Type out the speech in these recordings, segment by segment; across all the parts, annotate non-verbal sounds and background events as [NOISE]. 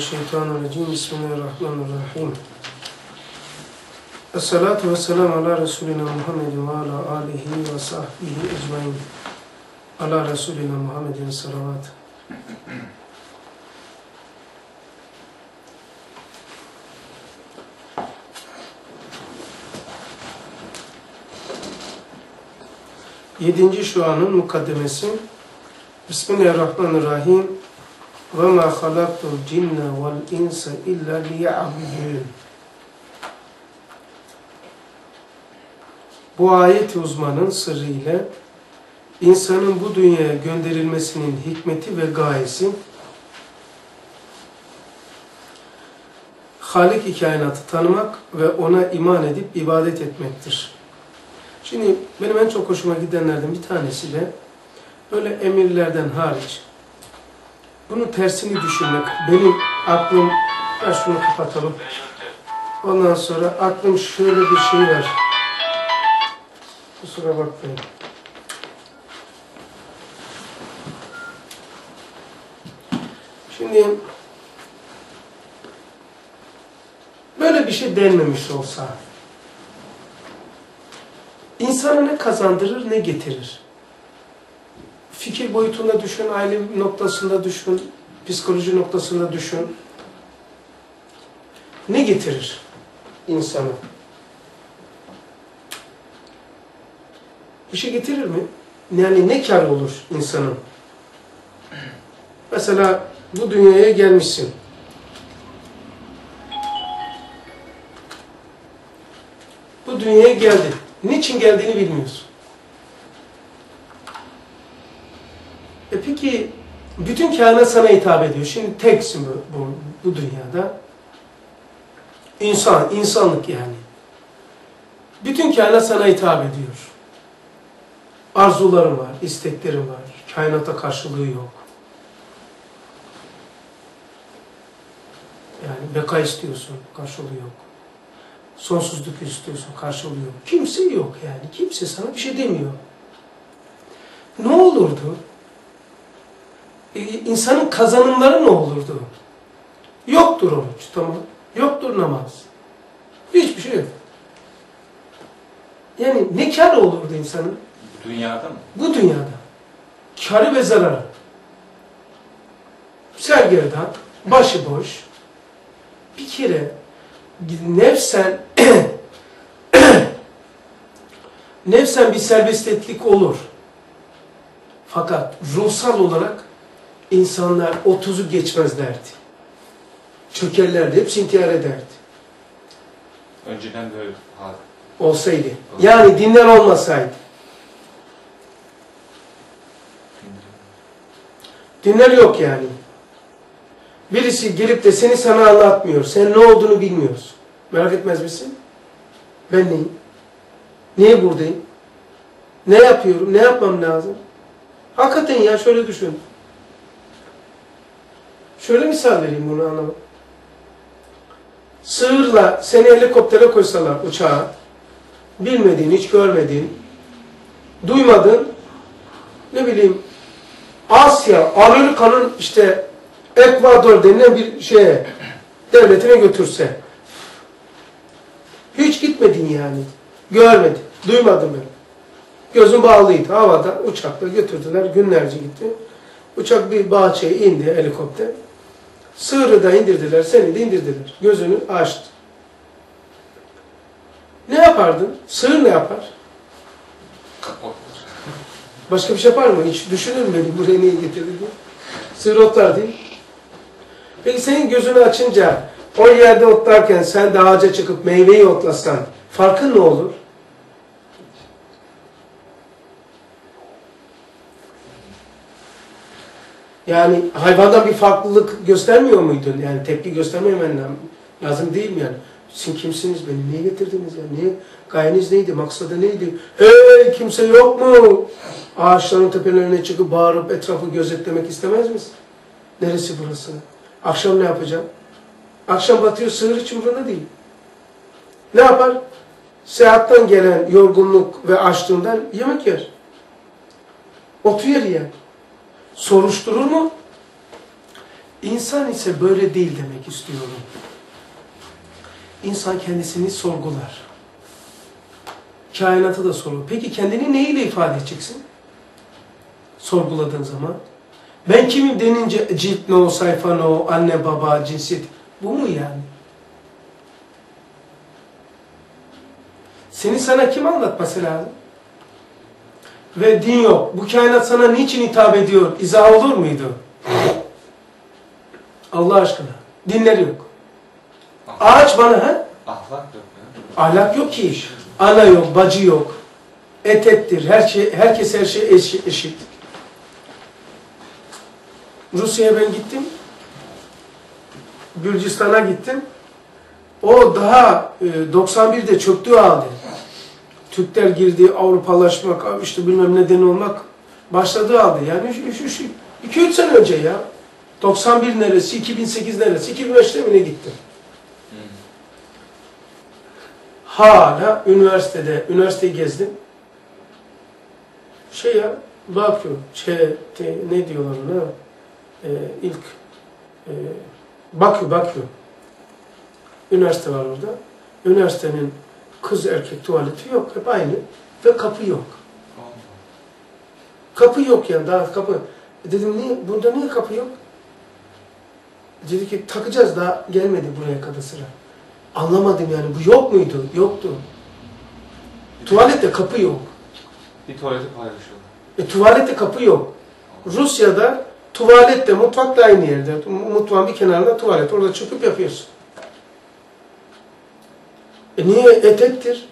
Mineşşeytanirracim. Bismillahirrahmanirrahim. Esselatu vesselamu ala Resulina Muhammedin ve ala alihi ve sahbihi ecmain. Ala Resulina Muhammedin salavat. Yedinci şuanın mukaddemesi. Bismillahirrahmanirrahim. Halaktul cinne vel insa illa liya'budun. Bu ayet uzmanın sırrı ile insanın bu dünyaya gönderilmesinin hikmeti ve gayesi Halik kainatı tanımak ve ona iman edip ibadet etmektir. Şimdi benim en çok hoşuma gidenlerden bir tanesi de böyle emirlerden hariç bunun tersini düşünmek. Benim aklım, ya şunu kapatalım. Ondan sonra aklım şöyle bir şey var. Kusura bakmayın. Şimdi böyle bir şey denmemiş olsa insana ne kazandırır ne getirir? Fikir boyutunda düşün, aile noktasında düşün, psikoloji noktasında düşün. Ne getirir insana? Bir şey getirir mi? Yani ne kar olur insanın? Mesela bu dünyaya gelmişsin. Bu dünyaya geldin. Niçin geldiğini bilmiyorsun. E peki bütün kainat sana hitap ediyor. Şimdi teksin bu, bu, bu dünyada. İnsan, insanlık yani. Bütün kainat sana hitap ediyor. Arzuların var, isteklerin var. Kainata karşılığı yok. Yani beka istiyorsun, karşılığı yok. Sonsuzluk istiyorsun, karşılığı yok. Kimse yok yani. Kimse sana bir şey demiyor. Ne olurdu? Ee, insanın kazanımları ne olurdu? Yoktur oruç, tamam. Yoktur namaz. Hiçbir şey yok. Yani ne kar olurdu insanın? Dünyada mı? Bu dünyada. Karı ve zararı. Sergerdan, başıboş, bir kere nefsen [CLEARS THROAT] nefsen bir serbestetlik olur. Fakat ruhsal olarak insanlar 30'u geçmezlerdi. Çökerlerdi, hepsi intihar ederdi. Önceden böyle hal. Olsaydı. Yani dinler olmasaydı. Dinler yok yani. Birisi gelip de seni sana anlatmıyor. Sen ne olduğunu bilmiyorsun. Merak etmez misin? Ben neyim? Niye buradayım? Ne yapıyorum? Ne yapmam lazım? Hakikaten ya şöyle düşün. Şöyle misal vereyim bunu anlamak. Sığırla seni helikoptere koysalar uçağa, bilmediğin, hiç görmediğin, duymadın, ne bileyim Asya, Amerika'nın işte Ekvador denilen bir şeye, devletine götürse. Hiç gitmedin yani. Görmedin, duymadın ben. Gözün bağlıydı. Havada uçakla götürdüler. Günlerce gitti. Uçak bir bahçeye indi helikopter. Sığırı da indirdiler, seni de indirdiler. Gözünü açtı. Ne yapardın? Sığır ne yapar? Başka bir şey yapar mı? Hiç düşünür mü buraya niye getirdi diye? Sığır otlar değil. Peki senin gözünü açınca o yerde otlarken sen de ağaca çıkıp meyveyi otlasan farkın ne olur? Yani hayvandan bir farklılık göstermiyor muydun? Yani tepki göstermemen lazım değil mi yani? Siz kimsiniz beni? Niye getirdiniz ya? Niye? Gayeniz neydi? Maksadı neydi? Hey kimse yok mu? Ağaçların tepelerine çıkıp bağırıp etrafı gözetlemek istemez misin? Neresi burası? Akşam ne yapacağım? Akşam batıyor sığır hiç umurunda değil. Ne yapar? Seyahatten gelen yorgunluk ve açlığından yemek yer. Otu yer yer. Soruşturur mu? İnsan ise böyle değil demek istiyorum. İnsan kendisini sorgular. Kainatı da sorgular. Peki kendini neyle ifade edeceksin? Sorguladığın zaman. Ben kimim denince cilt ne o, sayfa ne o, anne baba, cinsiyet. Bu mu yani? Seni sana kim anlatması lazım? Ve din yok. Bu kainat sana niçin hitap ediyor? İzah olur muydu? Allah aşkına. Dinleri yok. Ağaç bana ha? Ahlak yok ya. Ahlak yok ki. Ana yok, bacı yok. Et ettir. Her şey, herkes her şey eşit. eşit. Rusya'ya ben gittim. Gürcistan'a gittim. O daha e, 91'de çöktüğü halde. Türkler girdi, Avrupalaşmak, işte bilmem neden olmak başladığı halde. Yani 2-3 sene önce ya. 91 neresi, 2008 neresi, 2005'te mi ne gittim? Hala üniversitede, üniversiteyi gezdim. Şey ya, bakıyorum, şey, te, ne diyorlar ona? Ee, ilk, e, Bakü, Bakü. Üniversite var orada. Üniversitenin kız erkek tuvaleti yok, hep aynı. Ve kapı yok. Kapı yok yani, daha kapı. E dedim, niye, burada niye kapı yok? Dedi ki, takacağız daha gelmedi buraya kadar sıra. Anlamadım yani. Bu yok muydu? Yoktu. Tuvalette kapı yok. Bir tuvaleti paylaşıyorlar. E, tuvalette kapı yok. Rusya'da tuvalette mutfakla aynı yerde. Mutfağın bir kenarında tuvalet. Orada çıkıp yapıyorsun. E niye etektir?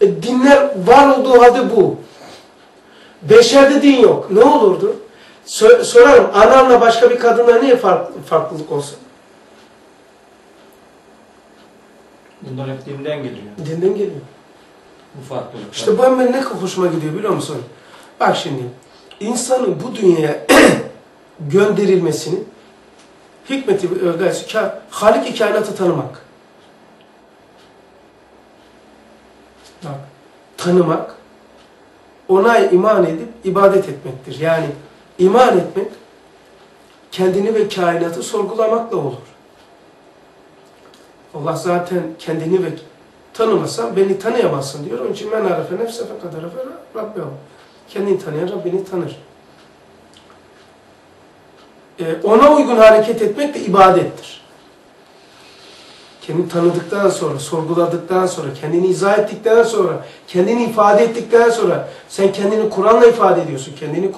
E dinler var olduğu halde bu. Beşerde din yok. Ne olurdu? So sorarım. Ananla başka bir kadınla niye fark farklılık olsun? Bunlar hep dinden geliyor. Dinden geliyor. Bu farklılıklar. İşte bu hemen ne hoşuma gidiyor biliyor musun? Bak şimdi, insanın bu dünyaya [CLEARS THROAT] gönderilmesinin hikmeti, gayesi, Halik-i kainatı tanımak. Tanımak, ona iman edip ibadet etmektir. Yani iman etmek, kendini ve kainatı sorgulamakla olur. Allah zaten kendini ve tanımasan beni tanıyamazsın diyor. Onun için men arefe nefse fekad arefe Rabbehu. Kendini tanıyan Rabbini tanır. Ee, ona uygun hareket etmek de ibadettir. Kendini tanıdıktan sonra, sorguladıktan sonra, kendini izah ettikten sonra, kendini ifade ettikten sonra, sen kendini Kur'an'la ifade ediyorsun, kendini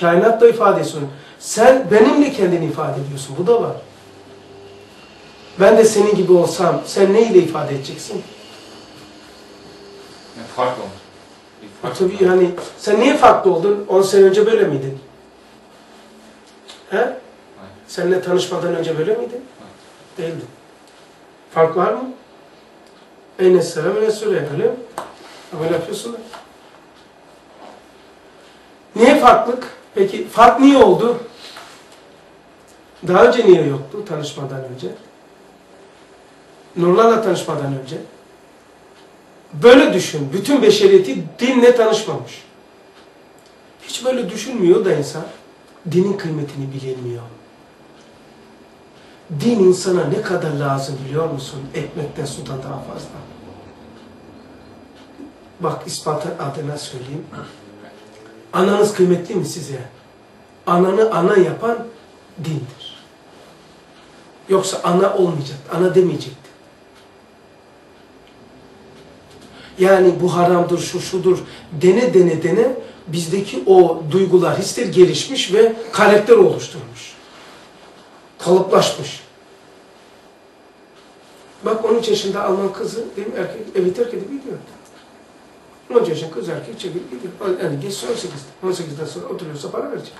kainatla ifade ediyorsun. Sen benimle kendini ifade ediyorsun. Bu da var. Ben de senin gibi olsam, sen neyle ifade edeceksin? Yani fark olmuş. Bir E fark tabii yani sen niye farklı oldun? 10 sene önce böyle miydin? He? Seninle tanışmadan önce böyle miydin? Değildin. Fark var mı? Eyne selam eyne söyle öyle mi? Ama yapıyorsun da. Niye farklılık? Peki fark niye oldu? Daha önce niye yoktu tanışmadan önce? Nurlarla tanışmadan önce? Böyle düşün. Bütün beşeriyeti dinle tanışmamış. Hiç böyle düşünmüyor da insan. Dinin kıymetini bilemiyor. Din insana ne kadar lazım biliyor musun? Ekmekten sudan daha fazla. Bak ispatı adına söyleyeyim. Ananız kıymetli mi size? Ananı ana yapan dindir. Yoksa ana olmayacak, ana demeyecekti. Yani bu haramdır, şu şudur dene dene dene bizdeki o duygular, hisler gelişmiş ve karakter oluşturmuş. Kalıplaşmış. Bak 13 yaşında Alman kızı değil mi? Erkek, evi terk edip gidiyor. 13 yaşında kız erkek çekip gidiyor. Yani geç 18'de. 18'den sonra oturuyorsa para verecek.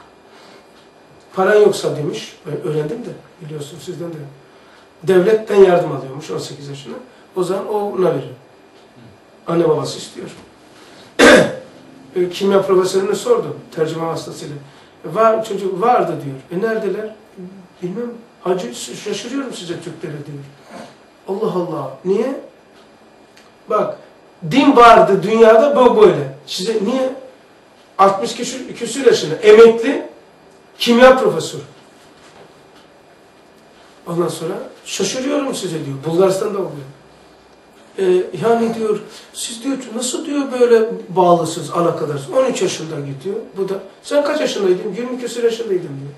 Paran yoksa demiş, öğrendim de biliyorsun sizden de. Devletten yardım alıyormuş 18 yaşında. O zaman o ona veriyor. Anne babası istiyor. [CLEARS THROAT] Kimya profesörüne sordum tercüme hastasıyla. Var, çocuk vardı diyor. E neredeler? Bilmem. Hacı şaşırıyorum size Türklere diyor. Allah Allah. Niye? Bak din vardı dünyada bu böyle. Size niye? 60 küsür, küsür yaşında emekli kimya profesörü. Ondan sonra şaşırıyorum size diyor. Bulgaristan'da oluyor. Ee, yani diyor, siz diyor nasıl diyor böyle bağlısınız ana kadar? 13 yaşında gidiyor. Bu da sen kaç yaşındaydın? 20 küsur yaşındaydım diyor.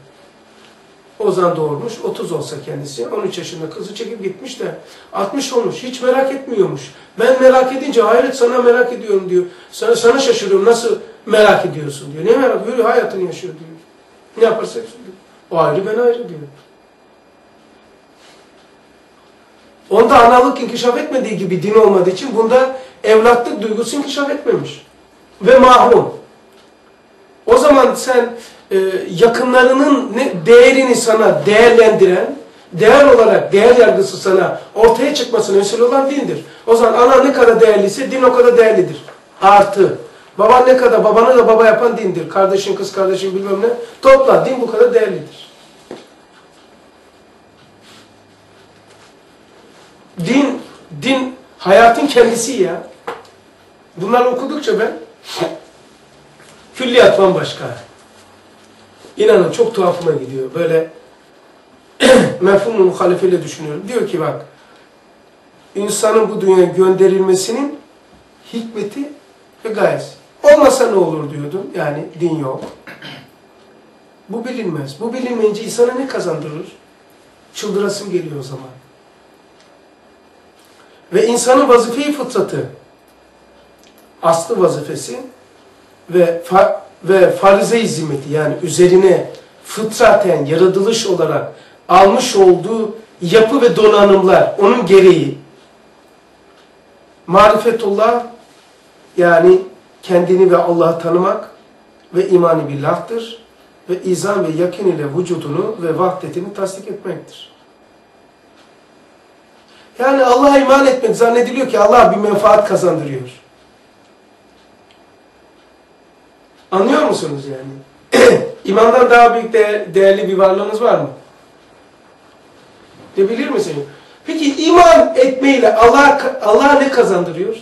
O zaman doğurmuş, 30 olsa kendisi, 13 yaşında kızı çekip gitmiş de 60 olmuş, hiç merak etmiyormuş. Ben merak edince hayret sana merak ediyorum diyor. Sana, sana şaşırıyorum, nasıl merak ediyorsun diyor. Ne merak, böyle hayatını yaşıyor diyor. Ne yaparsa yapsın diyor. O ayrı, ben ayrı diyor. Onda analık inkişaf etmediği gibi din olmadığı için bunda evlatlık duygusu inkişaf etmemiş. Ve mahrum. O zaman sen e, yakınlarının değerini sana değerlendiren, değer olarak değer yargısı sana ortaya çıkmasına vesile olan dindir. O zaman ana ne kadar değerliyse din o kadar değerlidir. Artı. Baban ne kadar, babanı da baba yapan dindir. Kardeşin, kız kardeşin bilmem ne. Topla, din bu kadar değerlidir. Din, din hayatın kendisi ya. Bunları okudukça ben [LAUGHS] külliyat bambaşka. İnanın çok tuhafıma gidiyor. Böyle [CLEARS THROAT] mefhumu muhalefeyle düşünüyorum. Diyor ki bak, insanın bu dünyaya gönderilmesinin hikmeti ve gayesi. Olmasa ne olur diyordum. Yani din yok. [CLEARS THROAT] Bu bilinmez. Bu bilinmeyince insana ne kazandırır? Çıldırasım geliyor o zaman. Ve insanın vazifeyi fıtratı, aslı vazifesi ve fa ve farize-i yani üzerine fıtraten yaratılış olarak almış olduğu yapı ve donanımlar onun gereği marifetullah yani kendini ve Allah'ı tanımak ve imanı billahtır ve izan ve yakin ile vücudunu ve vahdetini tasdik etmektir. Yani Allah'a iman etmek zannediliyor ki Allah bir menfaat kazandırıyor. Anlıyor musunuz yani? [CLEARS THROAT] İmandan daha büyük de, değerli bir varlığınız var mı? De bilir misiniz? Peki iman etmeyle Allah Allah ne kazandırıyor?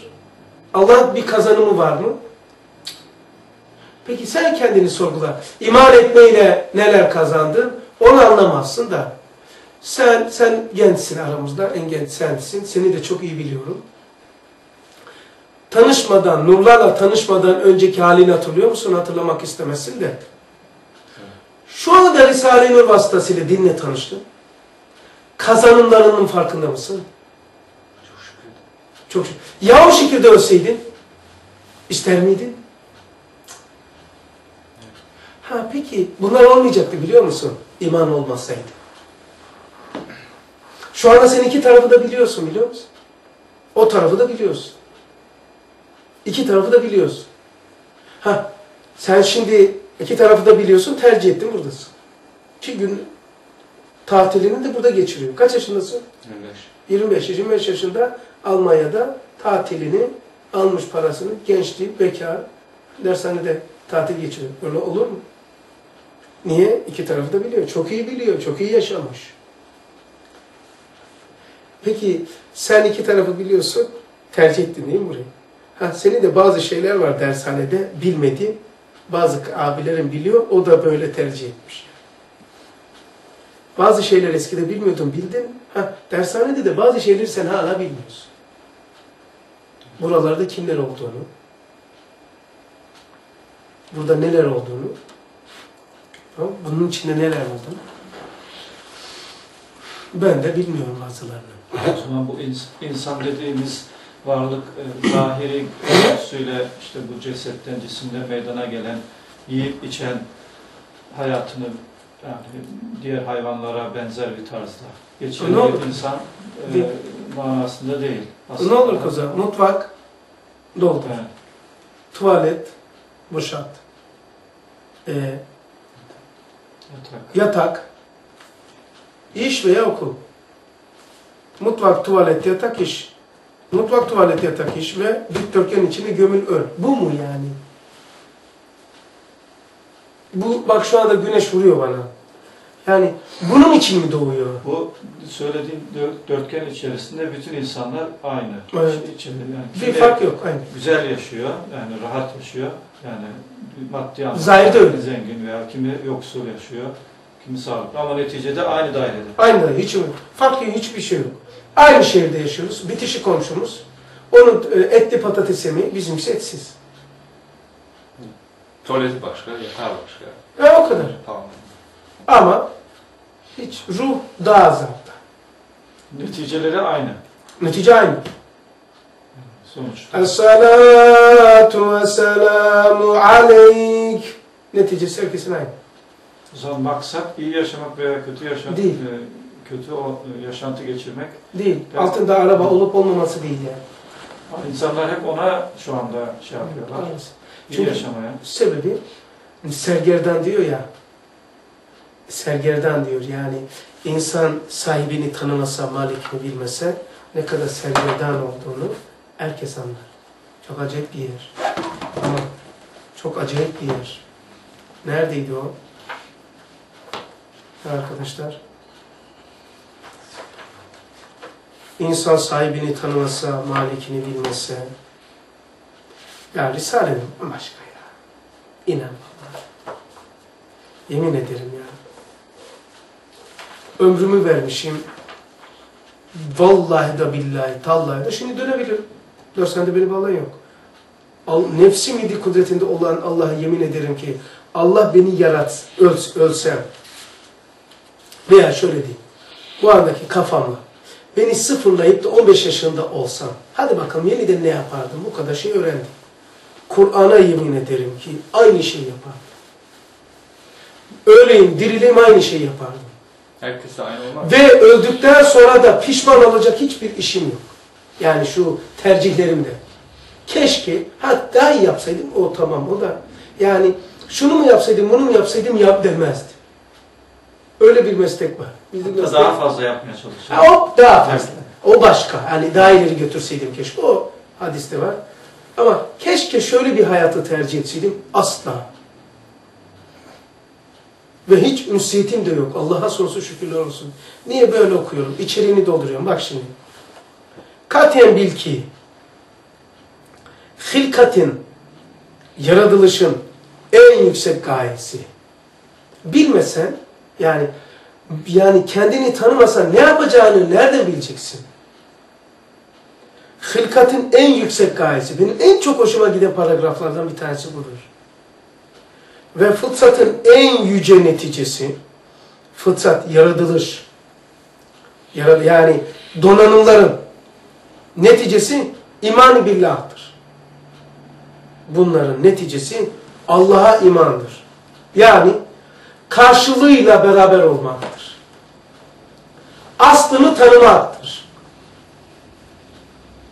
Allah bir kazanımı var mı? Peki sen kendini sorgula. İman etmeyle neler kazandın? Onu anlamazsın da. Sen sen gençsin aramızda. En genç sensin. Seni de çok iyi biliyorum. Tanışmadan, nurlarla tanışmadan önceki halini hatırlıyor musun? Hatırlamak istemezsin de. Şu anda Risale-i Nur vasıtasıyla dinle tanıştın. Kazanımlarının farkında mısın? Çok şükür. Çok şükür. Ya o şekilde ölseydin, ister miydin? Ha peki, bunlar olmayacaktı biliyor musun? İman olmasaydı. Şu anda sen iki tarafı da biliyorsun biliyor musun? O tarafı da biliyorsun. İki tarafı da biliyorsun. Ha, sen şimdi iki tarafı da biliyorsun, tercih ettin buradasın. İki gün tatilini de burada geçiriyor. Kaç yaşındasın? 25. 25, 25 yaşında Almanya'da tatilini almış parasını, gençliği, bekar, dershanede tatil geçiriyor. Öyle olur mu? Niye? İki tarafı da biliyor. Çok iyi biliyor, çok iyi yaşamış. Peki sen iki tarafı biliyorsun, tercih ettin değil mi burayı? Ha, senin de bazı şeyler var dershanede bilmediğin, bazı abilerin biliyor, o da böyle tercih etmiş. Bazı şeyler eskide bilmiyordun, bildin. Ha, dershanede de bazı şeyleri sen hala bilmiyorsun. Buralarda kimler olduğunu, burada neler olduğunu, bunun içinde neler olduğunu ben de bilmiyorum bazılarını. O zaman bu ins- insan dediğimiz varlık e, zahiri görüntüsüyle işte bu cesetten cisimde meydana gelen yiyip içen hayatını yani diğer hayvanlara benzer bir tarzda bir insan e, manasında değil. Ne olur koza? Mutfak, doldur. Evet. Tuvalet, boşalt. Ee, Yatak. yatak, iş veya okul. Mutfak, tuvalet, yatak, iş. Mutfak, tuvalet, yatak, iş ve dikdörtgen içine gömül öl. Bu mu yani? Bu, bak şu anda güneş vuruyor bana. Yani bunun için mi doğuyor? Bu söylediğim dö- dörtgen içerisinde bütün insanlar aynı. Evet. İçinde yani Bir fark yok. Aynı. güzel yaşıyor, yani rahat yaşıyor. Yani maddi anlamda öyle. zengin veya kimi yoksul yaşıyor. kimi sağlıklı ama neticede aynı dairede. Aynı hiç farklı hiçbir şey yok. Aynı şehirde yaşıyoruz. Bitişi komşumuz. Onun e, etli patates yemeği bizimkisi etsiz. Tuvaleti başka, yatağı başka. Ve o kadar. Tamam. Ama hiç ruh daha azapta. Neticeleri aynı. Netice aynı. Sonuçta. Es-salatu ve selamu aleyk. Neticesi herkesin aynı. O zaman maksat iyi yaşamak veya kötü yaşamak, Değil. e, kötü o, yaşantı geçirmek. Değil. Evet. Altında araba olup olmaması değil yani. İnsanlar hep ona şu anda şey yapıyorlar. Maalesef. İyi Çünkü- yaşamaya. Sebebi sergerdan diyor ya. Sergerdan diyor yani insan sahibini tanımasa, malikini bilmese ne kadar sergerdan olduğunu herkes anlar. Çok acayip bir yer. Ama çok acayip bir yer. Neredeydi o? Arkadaşlar. İnsan sahibini tanımasa, malikini bilmese. Ya Risale'nin başka ya. İnan vallahi. Yemin ederim ya. Ömrümü vermişim. Vallahi da billahi, tallahi da şimdi dönebilirim. Dörsen de benim vallahi yok. Al, nefsi midi kudretinde olan Allah'a yemin ederim ki Allah beni yarat, öls, ölsem veya şöyle diyeyim. Bu andaki kafamla beni sıfırlayıp da 15 yaşında olsam hadi bakalım yeniden ne yapardım? Bu kadar şey öğrendim. Kur'an'a yemin ederim ki aynı şeyi yapardım. Öleyim, dirileyim aynı şeyi yapardım. Herkes aynı olmaz. Ve öldükten sonra da pişman olacak hiçbir işim yok. Yani şu tercihlerimde. Keşke, ha daha iyi yapsaydım, o tamam o da. Yani şunu mu yapsaydım, bunu mu yapsaydım yap demezdim. Öyle bir meslek var. Bizim Hatta meslek- daha fazla yapmaya çalışıyor. Ha, o daha fazla. O başka. Hani daha ileri götürseydim keşke. O hadiste var. Ama keşke şöyle bir hayatı tercih etseydim. Asla. Ve hiç ünsiyetim de yok. Allah'a sonsuz şükürler olsun. Niye böyle okuyorum? İçeriğini dolduruyorum. Bak şimdi. Katiyen bil ki hilkatin yaratılışın en yüksek gayesi. Bilmesen yani yani kendini tanımasan ne yapacağını nerede bileceksin? Hılkatın en yüksek gayesi. Benim en çok hoşuma giden paragraflardan bir tanesi budur. Ve fıtratın en yüce neticesi, fıtrat, yaratılış, yani donanımların neticesi iman billah'tır. Bunların neticesi Allah'a imandır. Yani karşılığıyla beraber olmaktır. Aslını tanımaktır.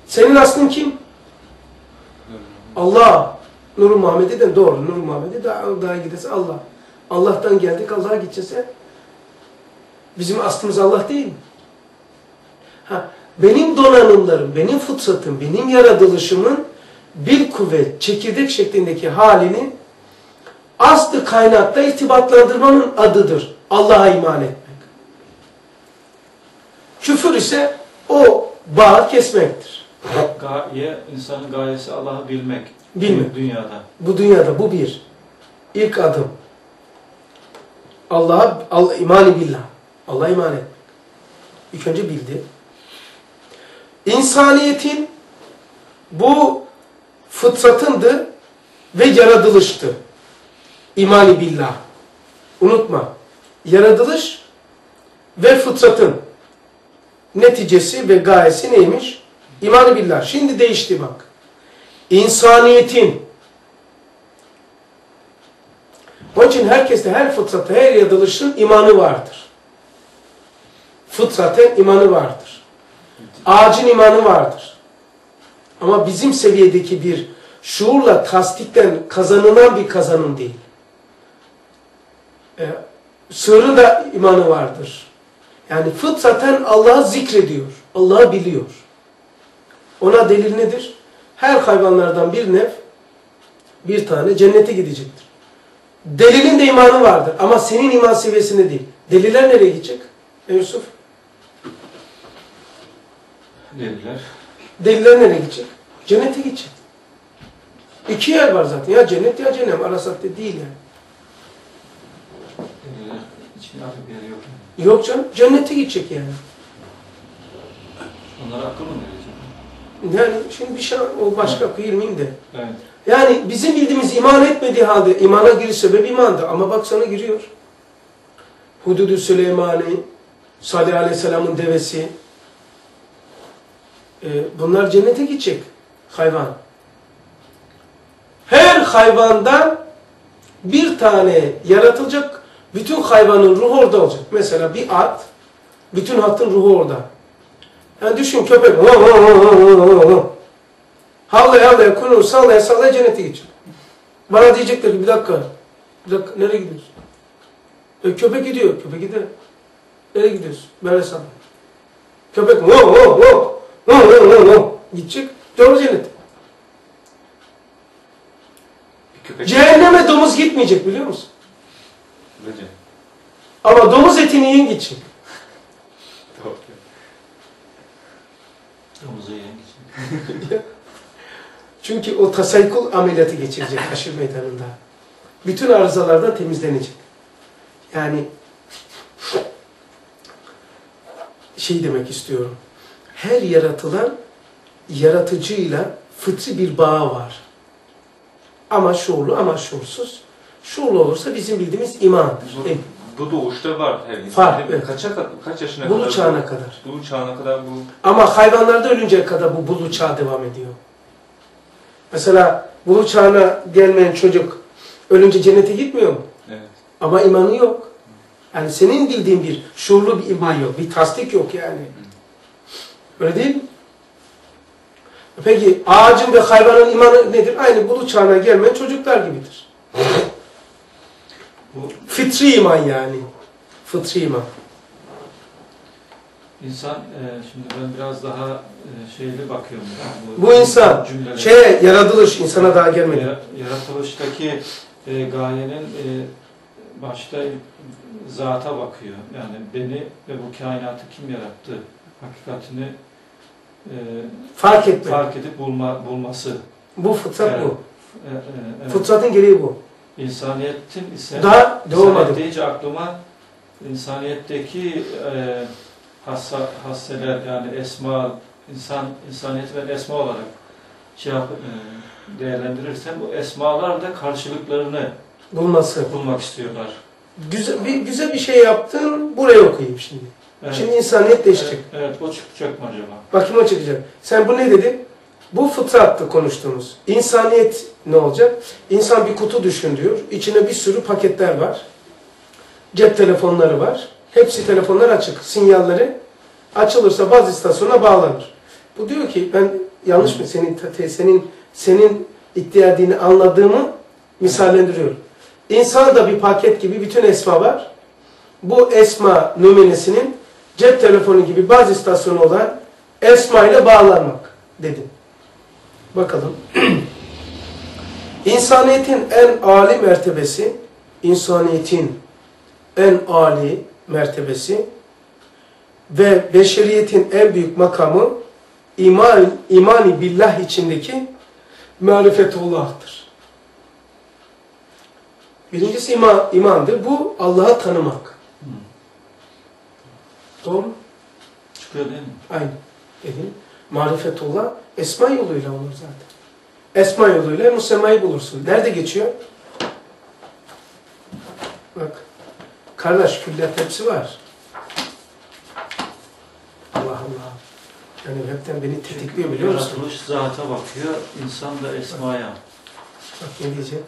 Senin aslın kim? Allah. Nur Muhammed'i de doğru. Nur Muhammed'i daha, daha gidesi Allah. Allah'tan geldik Allah'a gideceğiz ya. Bizim aslımız Allah değil mi? Ha, benim donanımlarım, benim fıtratım, benim yaratılışımın bir kuvvet, çekirdek şeklindeki halini aslı kaynakta irtibatlandırmanın adıdır. Allah'a iman etmek. Küfür ise o bağı kesmektir. Gaye, insanın gayesi Allah'ı bilmek. Bilmek. Dünyada. Bu dünyada bu bir. İlk adım. Allah'a Allah, iman billah. Allah'a iman etmek. İlk önce bildi. İnsaniyetin bu fıtratındı ve yaratılıştı. İmani billah. Unutma. Yaratılış ve fıtratın neticesi ve gayesi neymiş? İmanı billah. Şimdi değişti bak. İnsaniyetin onun için herkeste, her fıtratta, her yaratılışın imanı vardır. Fıtraten imanı vardır. Ağacın imanı vardır. Ama bizim seviyedeki bir şuurla tasdikten kazanılan bir kazanım değil. Ee, sığırın da imanı vardır. Yani fıtraten Allah'ı zikrediyor. Allah'ı biliyor. Ona delil nedir? Her hayvanlardan bir nef, bir tane cennete gidecektir. Delilin de imanı vardır ama senin iman seviyesinde değil. Deliller nereye gidecek? E Yusuf? Dediler. Deliller nereye gidecek? Cennete gidecek. İki yer var zaten. Ya cennet ya cehennem. Arasat değil yani. Bir yok. Yok canım. Cennete gidecek yani. Onlara akıl mı verecek? Yani şimdi bir şey o başka girmeyeyim de. Evet. Yani bizim bildiğimiz iman etmediği halde imana giriş sebebi imandı. Ama bak sana giriyor. Hududu Süleymani, Salih Aleyhisselam'ın devesi. Ee, bunlar cennete gidecek hayvan. Her hayvandan bir tane yaratılacak, bütün hayvanın ruhu orada olacak. Mesela bir at, bütün atın ruhu orada. Yani düşün köpek, Havlaya havlaya kuyruğu sallaya sallaya cennete gidecek. Bana diyecekler ki bir dakika. Bir dakika nereye gidiyorsun? E, köpek gidiyor. Köpek gider. Nereye gidiyorsun? Böyle salla. Köpek ho ho ho ho ho ho gidecek. Doğru cennete. Köpek. Cehenneme domuz gitmeyecek biliyor musun? Recep. Ama domuz etini yiyin. Doğru. Domuza yiyen geçecek. Çünkü o tasaykul ameliyatı geçirecek haşir meydanında. Bütün arızalardan temizlenecek. Yani şey demek istiyorum. Her yaratılan yaratıcıyla fıtri bir bağı var. Ama şuurlu ama şuursuz. Şuurlu olursa bizim bildiğimiz iman. Bu, bu doğuşta var her insan. Evet. Kaça, kaç yaşına Bulu kadar? çağına kadar. Bulu çağına kadar bu. Ama hayvanlarda ölünceye kadar bu bulu çağı devam ediyor. Mesela bulu çağına gelmeyen çocuk ölünce cennete gitmiyor mu? Evet. Ama imanı yok. Yani senin bildiğin bir şuurlu bir iman yok. Bir tasdik yok yani. Öyle değil mi? Peki ağacın ve hayvanın imanı nedir? Aynı bulu çağına gelmeyen çocuklar gibidir. Bu Fıtri iman yani. Fıtri iman. insan, e, şimdi ben biraz daha e, şeyli bakıyorum. Bu insan, cümlelere. Şey, yaratılış insana daha gelmedi. Yara- yaratılıştaki e, gayenin e, başta zata bakıyor. Yani beni ve bu kainatı kim yarattı? Hakikatini e, Fark etme. fark edip bulma, bulması. Bu fıtrat Evet. bu. E, e, evet. Fıtratın gereği bu. İnsaniyetin ise Daha İnsaniyet doğmadı. deyince aklıma insaniyetteki e, hassa, hasseler yani esma, insan insaniyeti ben esma olarak şey yap, e, değerlendirirsem bu esmalar da karşılıklarını Bulması. bulmak istiyorlar. Güzel bir, güzel bir şey yaptın. Buraya okuyayım şimdi. Evet. Şimdi insaniyet değişecek. Evet, evet, o çıkacak mı acaba? Bakayım o çıkacak. Sen bu ne dedi? Bu fıtrattı konuştuğumuz. İnsaniyet ne olacak? İnsan bir kutu düşün diyor. İçine bir sürü paketler var. Cep telefonları var. Hepsi telefonlar açık. Sinyalleri açılırsa baz istasyonuna bağlanır. Bu diyor ki ben yanlış mı senin senin senin iddia ettiğini anladığımı misallendiriyorum. İnsan da bir paket gibi bütün esma var. Bu esma nümenesinin cep telefonu gibi baz istasyonu olan esma ile bağlanmak dedim. Bakalım. [CLEARS THROAT] İnsaniyetin en âli mertebesi, insaniyetin en âli mertebesi ve beşeriyetin en büyük makamı iman, imani billah içindeki marifetullah'tır. Birincisi iman, imandır. Bu Allah'a tanımak. Doğru mu? Çıkıyor değil mi? Aynı. Dedim. Marifetullah esma yoluyla olur zaten. Esma yoluyla musemayı bulursun. Nerede geçiyor? Bak. Kardeş külliyat hepsi var. Allah Allah. Yani hepten beni tetikliyor biliyor musun? Yaratılış zata bakıyor, insan da esmaya. Bak ne diyecek?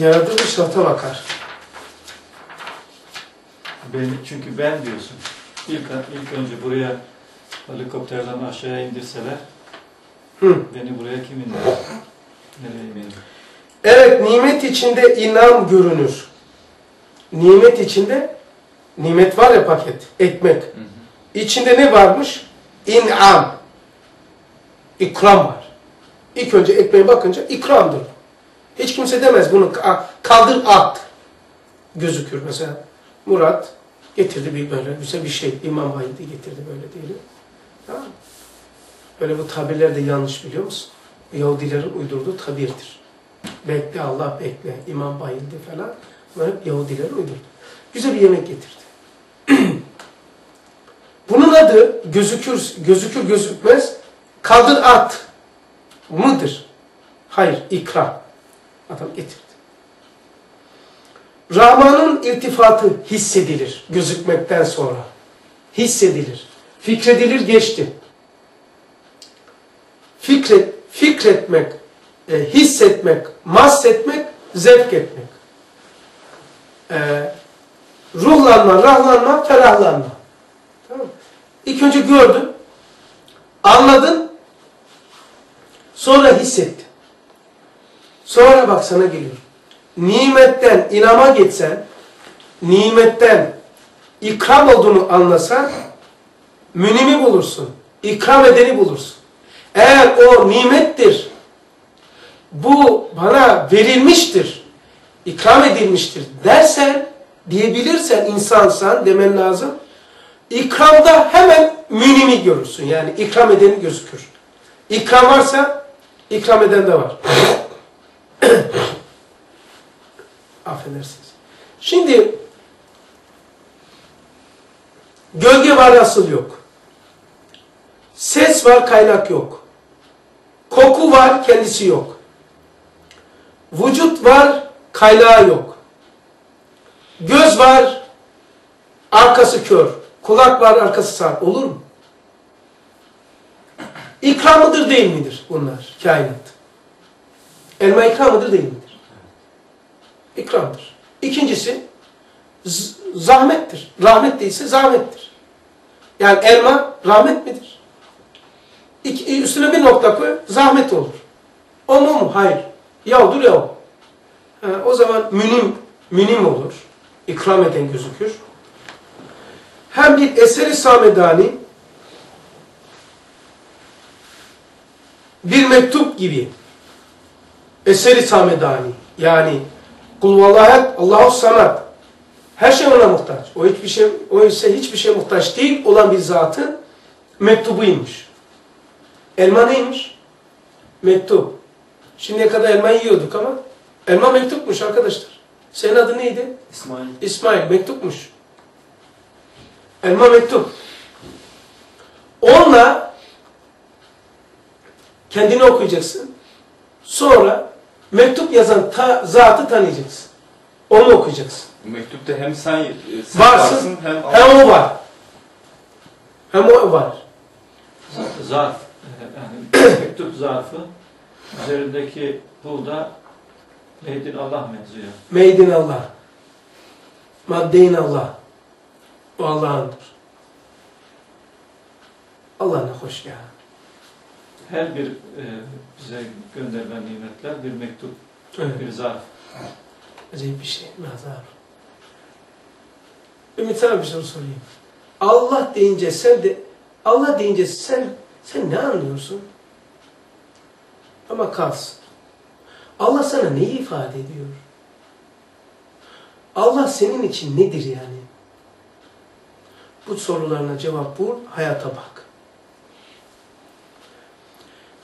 Yaratılış zata bakar. Ben, çünkü ben diyorsun. İlk, ilk önce buraya helikopterden aşağıya indirseler, Hı. beni buraya kim indirir? Nereye indirir? Evet, nimet içinde inam görünür. Nimet içinde, nimet var ya paket, ekmek. Hı hı. İçinde ne varmış? İn'am. İkram var. İlk önce ekmeğe bakınca ikramdır. Hiç kimse demez bunu ka- kaldır at. Gözükür mesela. Murat getirdi bir böyle güzel bir şey. İmam Vahidi getirdi böyle diyelim. Tamam? Böyle bu tabirler de yanlış biliyor musun? Yahudilerin uydurduğu tabirdir. Bekle Allah bekle, imam bayıldı falan. Bunlar hep Yahudilerin uydurdu. Güzel bir yemek getirdi. [CLEARS THROAT] Bunun adı gözükür, gözükür gözükmez kaldır at mıdır? Hayır, ikram. Adam getirdi. Rahman'ın iltifatı hissedilir gözükmekten sonra. Hissedilir. Fikredilir geçti. Fikret, fikretmek, e, hissetmek, mahsetmek, zevk etmek. E, ruhlanma, rahlanma, ferahlanma. Tamam? İlk önce gördün, anladın, sonra hissettin. Sonra bak sana geliyor. Nimetten inama geçsen, nimetten ikram olduğunu anlasan, münimi bulursun, ikram edeni bulursun. Eğer o nimettir, bu bana verilmiştir, ikram edilmiştir dersen, diyebilirsen insansan demen lazım. İkramda hemen münimi görürsün. Yani ikram edeni gözükür. İkram varsa ikram eden de var. [COUGHS] Affedersiniz. Şimdi gölge var asıl yok. Ses var kaynak yok. Koku var kendisi yok. Vücut var kaynağı yok. Göz var arkası kör. Kulak var arkası sağ. Olur mu? İkram mıdır değil midir bunlar kainat? Elma ikram mıdır değil midir? İkramdır. İkincisi zahmettir. Rahmet değilse zahmettir. Yani elma rahmet midir? İki, üstüne bir nokta koy, zahmet olur. O mu mu? Hayır. Yavdur yav. Ha, o zaman münim, münim olur. İkram eden gözükür. Hem bir eseri samedani, bir mektup gibi eseri samedani yani kul vallahat Allahu sanat her şey ona muhtaç. O hiçbir şey o ise hiçbir şey muhtaç değil olan bir zatın mektubuymuş. Elma neymiş? Mektup. Şimdiye kadar elma yiyorduk ama elma mektupmuş arkadaşlar. Senin adı neydi? İsmail. İsmail mektupmuş. Elma mektup. Onunla kendini okuyacaksın. Sonra mektup yazan ta, zatı tanıyacaksın. Onu okuyacaksın. Bu mektupta hem sen, e, sen Varsın, varsın hem Hem o var. Hem o var. Zarf, e, yani mektup zarfı üzerindeki pulda Mehdin Allah mevzuyor. Meydin Allah. Maddeyin Allah. O Allah'ındır. Allah ne hoş ya. Her bir e, bize gönderilen nimetler bir mektup, Evet. bir zarf. Acayip bir şey. Nazar. Ümit sana bir soru sorayım. Allah deyince sen de Allah deyince sen sen ne anlıyorsun? Ama kalsın. Allah sana neyi ifade ediyor? Allah senin için nedir yani? Bu sorularına cevap bul, hayata bak.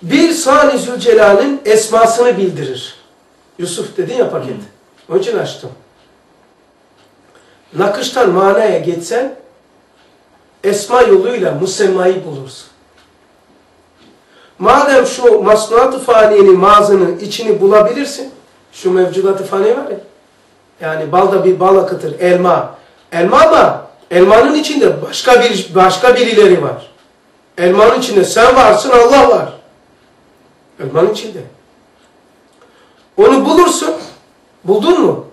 Bir Sani Zülcelal'in esmasını bildirir. Yusuf dedin ya paket. Onun için açtım. Nakıştan manaya geçsen esma yoluyla musemmayı bulursun. Madem şu masnuat-ı faniyenin mağazının içini bulabilirsin, şu mevcudat-ı fani var ya, yani balda bir bal akıtır, elma. Elma ama elmanın içinde başka bir başka birileri var. Elmanın içinde sen varsın, Allah var. Elmanın içinde. Onu bulursun. Buldun mu?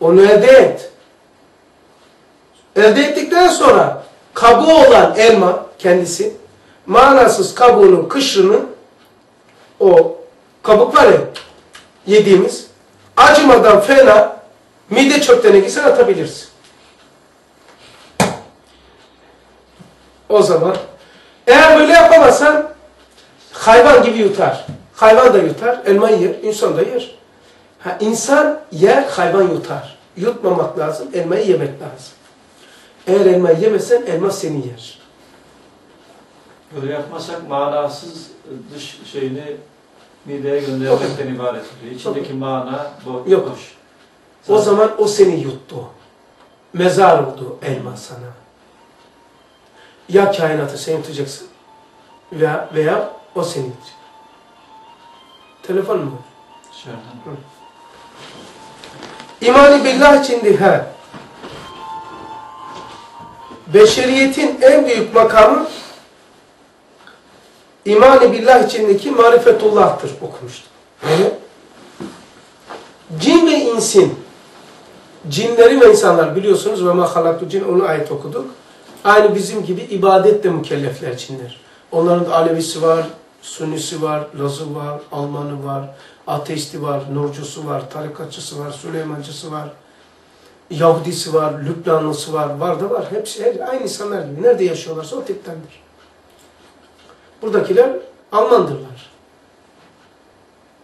Onu elde et. Elde ettikten sonra kabuğu olan elma kendisi manasız kabuğunun kışrını o kabuk var ya yediğimiz acımadan fena mide çöp tenekesine atabilirsin. O zaman eğer böyle yapamazsan hayvan gibi yutar. Hayvan da yutar, elma yer, insan da yer. Ha, insan yer, hayvan yutar. Yutmamak lazım, elmayı yemek lazım. Eğer elmayı yemesen elma seni yer. Böyle yapmasak manasız dış şeyini mideye göndermekten ibaret oluyor. İçindeki mana bo Yok. boş. O zaman o seni yuttu. Mezar oldu elma sana. Ya kainatı sen yutacaksın veya, veya o seni yutacak. Telefon mu? Dışarıdan. İmani billah içindir he. Beşeriyetin en büyük makamı imani billah içindeki marifetullah'tır okumuştum. Cin ve insin cinleri ve insanlar biliyorsunuz ve ma halaktu cin onu ayet okuduk. Aynı bizim gibi ibadetle mükellefler cinler. Onların da Alevisi var, Sünnisi var, Lazı var, Almanı var, Ateisti var, Nurcusu var, Tarikatçısı var, Süleymancısı var, Yahudisi var, Lübnanlısı var, var da var. Hepsi her, aynı insanlar gibi. Nerede yaşıyorlarsa o tiptendir. Buradakiler Almandırlar.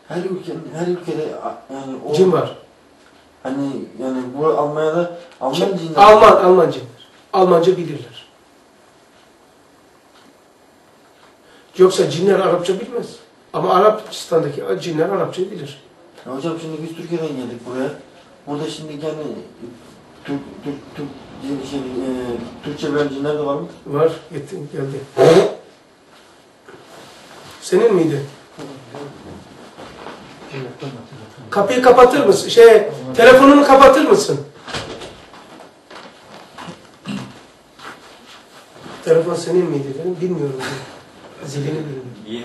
Her ülkenin her ülkede yani o Cin var. hani yani bu Almanya'da Alman Kim? cinler Alman, Alman cinler. Almanca bilirler. Yoksa cinler Arapça bilmez. Ama Arapistan'daki cinler Arapça bilir. Ya hocam şimdi biz Türkiye'den geldik buraya. Burada şimdi yani Türk Türk Türk cin- şey, e, Türkçe bilen cinler de var mı? Var, gitti, geldi. Senin miydi? Kapıyı kapatır mısın? Şey, telefonunu kapatır mısın? Telefon senin miydi dedim. Bilmiyorum. Zilini. Yeni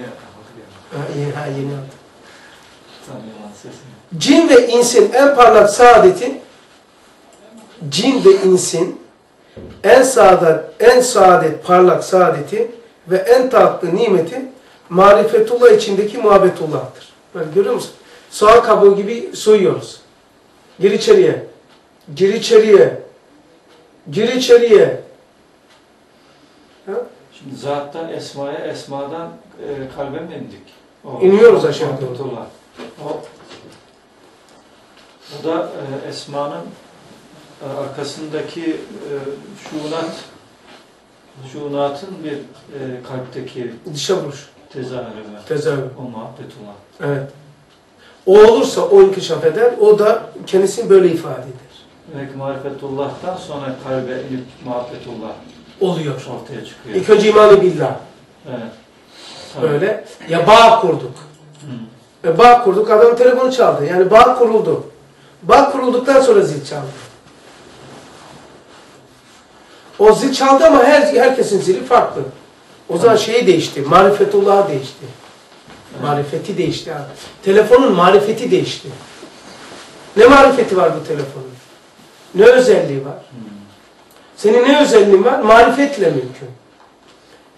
Ha, yeni, ha, yeni aldım. Cin ve insin en parlak saadeti cin ve insin en saadet, en saadet parlak saadeti ve en tatlı nimeti marifetullah içindeki muhabbetullah'tır. Bak görüyor musun? Soğan kabuğu gibi soyuyoruz. Gir içeriye. Gir içeriye. Gir içeriye. Zattan esmaya, esmadan e, kalbe mi indik? O, İniyoruz aşağı doğru. O, o da e, esmanın e, arkasındaki e, şuunat, şuunatın bir e, kalpteki Dışa vuruş. tezahürü. Tezahür. O muhabbetullah. Evet. O olursa o inkişaf eder. O da kendisini böyle ifade eder. Demek marifetullah'tan sonra kalbe inip muhabbetullah Oluyor. ortaya çıkıyor. İlk önce imanı billah. Evet. Tabii. Böyle. Ya bağ kurduk. Hı. E, bağ kurduk. Adam telefonu çaldı. Yani bağ kuruldu. Bağ kurulduktan sonra zil çaldı. O zil çaldı ama her, herkesin zili farklı. O zaman şeyi değişti. Marifetullah değişti. Marifeti değişti abi. Telefonun marifeti değişti. Ne marifeti var bu telefonun? Ne özelliği var? Hı. Senin ne özelliğin var? Marifetle mümkün.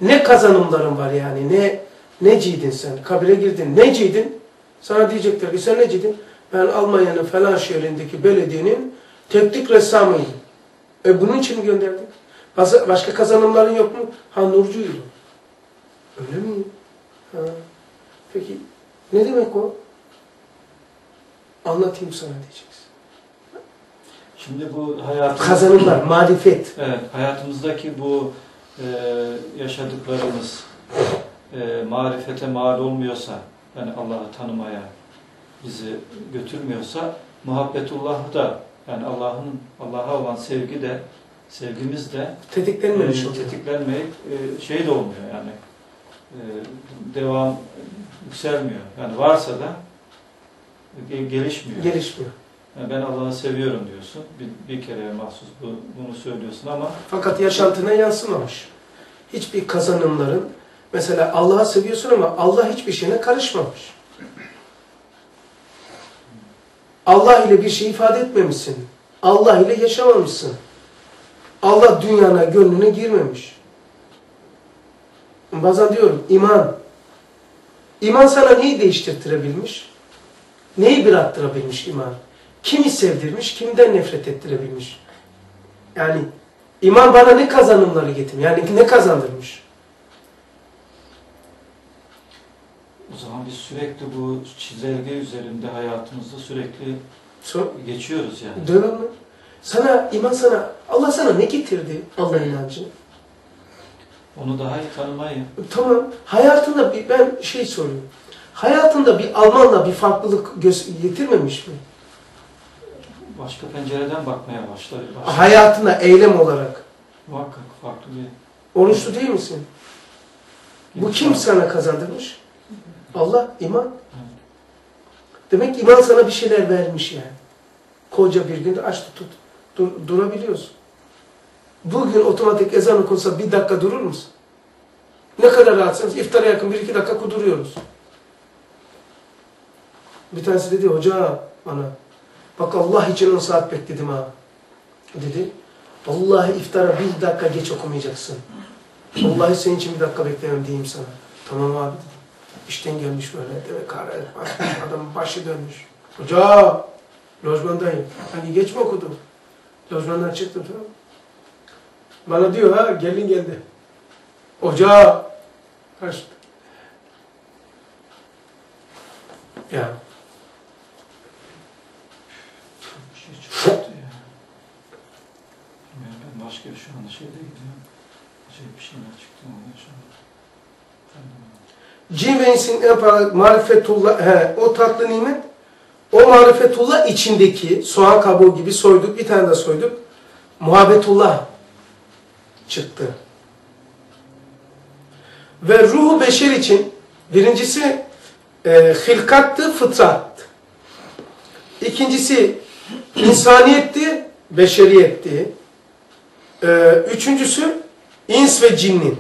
Ne kazanımların var yani? Ne neciydin sen? Kabire girdin. Neciydin? Sana diyecekler ki sen neciydin? Ben Almanya'nın falan şehrindeki belediyenin teknik ressamıydım. E bunun için mi gönderdik? Başka, kazanımların yok mu? Ha Nurcu'ydum. Öyle mi? Ha. Peki ne demek o? Anlatayım sana diyeceksin. Şimdi bu hayatımız... Kazanımlar, marifet. Evet, hayatımızdaki bu e, yaşadıklarımız e, marifete mal olmuyorsa, yani Allah'ı tanımaya bizi götürmüyorsa, muhabbetullahı da, yani Allah'ın Allah'a olan sevgi de, sevgimiz de Tetiklenmemiş e, tetiklenmeyip e, şey de olmuyor yani. E, devam yükselmiyor. Yani varsa da ge- gelişmiyor. Gelişmiyor. Yani ben Allah'ı seviyorum diyorsun. Bir, bir kere mahsus bu, bunu söylüyorsun ama Fakat yaşantına yansımamış. Hiçbir kazanımların, mesela Allah'ı seviyorsun ama Allah hiçbir şeyine karışmamış. Allah ile bir şey ifade etmemişsin. Allah ile yaşamamışsın. Allah dünyana, gönlüne girmemiş. Bazen diyorum iman. İman sana neyi değiştirtirebilmiş? Neyi bıraktırabilmiş iman? Kimi sevdirmiş, kimden nefret ettirebilmiş? Yani iman bana ne kazanımları getirmiş? Yani ne kazandırmış? o zaman biz sürekli bu çizelge üzerinde hayatımızda sürekli Sor. geçiyoruz yani. Devamlı. Sana, iman sana, Allah sana ne getirdi Allah inancı? Onu daha iyi tanımayı. Tamam. Hayatında bir, ben şey soruyorum. Hayatında bir Almanla bir farklılık getirmemiş mi? Başka pencereden bakmaya başladı. başladı. Hayatına eylem olarak. Muhakkak farklı bir Oruçlu değil misin? Bu kim sana kazandırmış? Allah, iman. Demek ki iman sana bir şeyler vermiş yani. Koca bir günde aç tut, dur, durabiliyorsun. Bugün otomatik ezan okunsa bir dakika durur musun? Ne kadar rahatsınız? İftara yakın bir iki dakika kuduruyoruz. Bir tanesi dedi, hoca bana, bak Allah için on saat bekledim ha. Dedi, vallahi iftara bir dakika geç okumayacaksın. Vallahi senin için bir dakika beklemem diyeyim sana. Tamam abi dedim. İşten gelmiş böyle. Demek kahve. Adamın başı dönmüş. Hoca! Lojmandayım. Hani geç mi okudun? Lojmandan çıktım tamam? Bana diyor ha gelin geldi. Hoca! Kaçtı. Ya. bir şey çıktı ya. Bilmiyorum, ben başka şu anda şeyde gidiyorum. Acayip bir şeyler çıktı. Cin ve insin en fazla marifetullah, he, o tatlı nimet, o marifetullah içindeki soğan kabuğu gibi soyduk, bir tane de soyduk. Muhabbetullah çıktı. Ve ruhu beşer için birincisi e, hilkattı, fıtrat. İkincisi insaniyetti, beşeriyetti. E, üçüncüsü ins ve cinnin.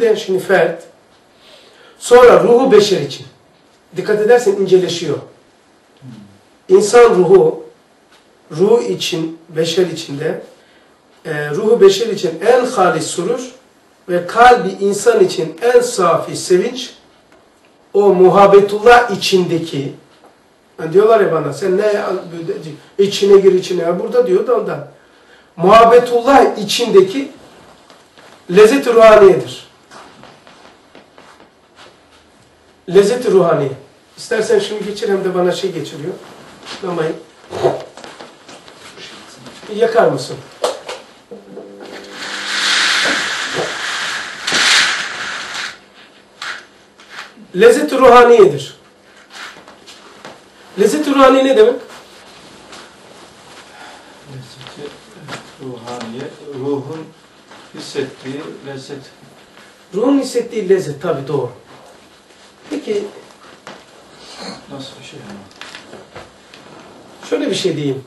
De şimdi fert. Sonra ruhu beşer için. Dikkat edersen inceleşiyor. İnsan ruhu, ruh için, beşer içinde, e, ruhu beşer için en halis surur ve kalbi insan için en safi sevinç, o muhabbetullah içindeki, yani diyorlar ya bana, sen ne içine gir içine, burada diyor da ondan. Muhabbetullah içindeki lezzet-i ruhaniyedir. Lezzet-i ruhaniye. İstersen şimdi geçir hem de bana şey geçiriyor. Lambayı. Yakar mısın? Lezzet-i ruhaniyedir. Lezzet-i ruhaniye ne demek? Lezzeti, ruhaniye, ruhun hissettiği lezzet. Ruhun hissettiği lezzet tabi doğru. Peki Nasıl bir şey ama? şöyle bir şey diyeyim.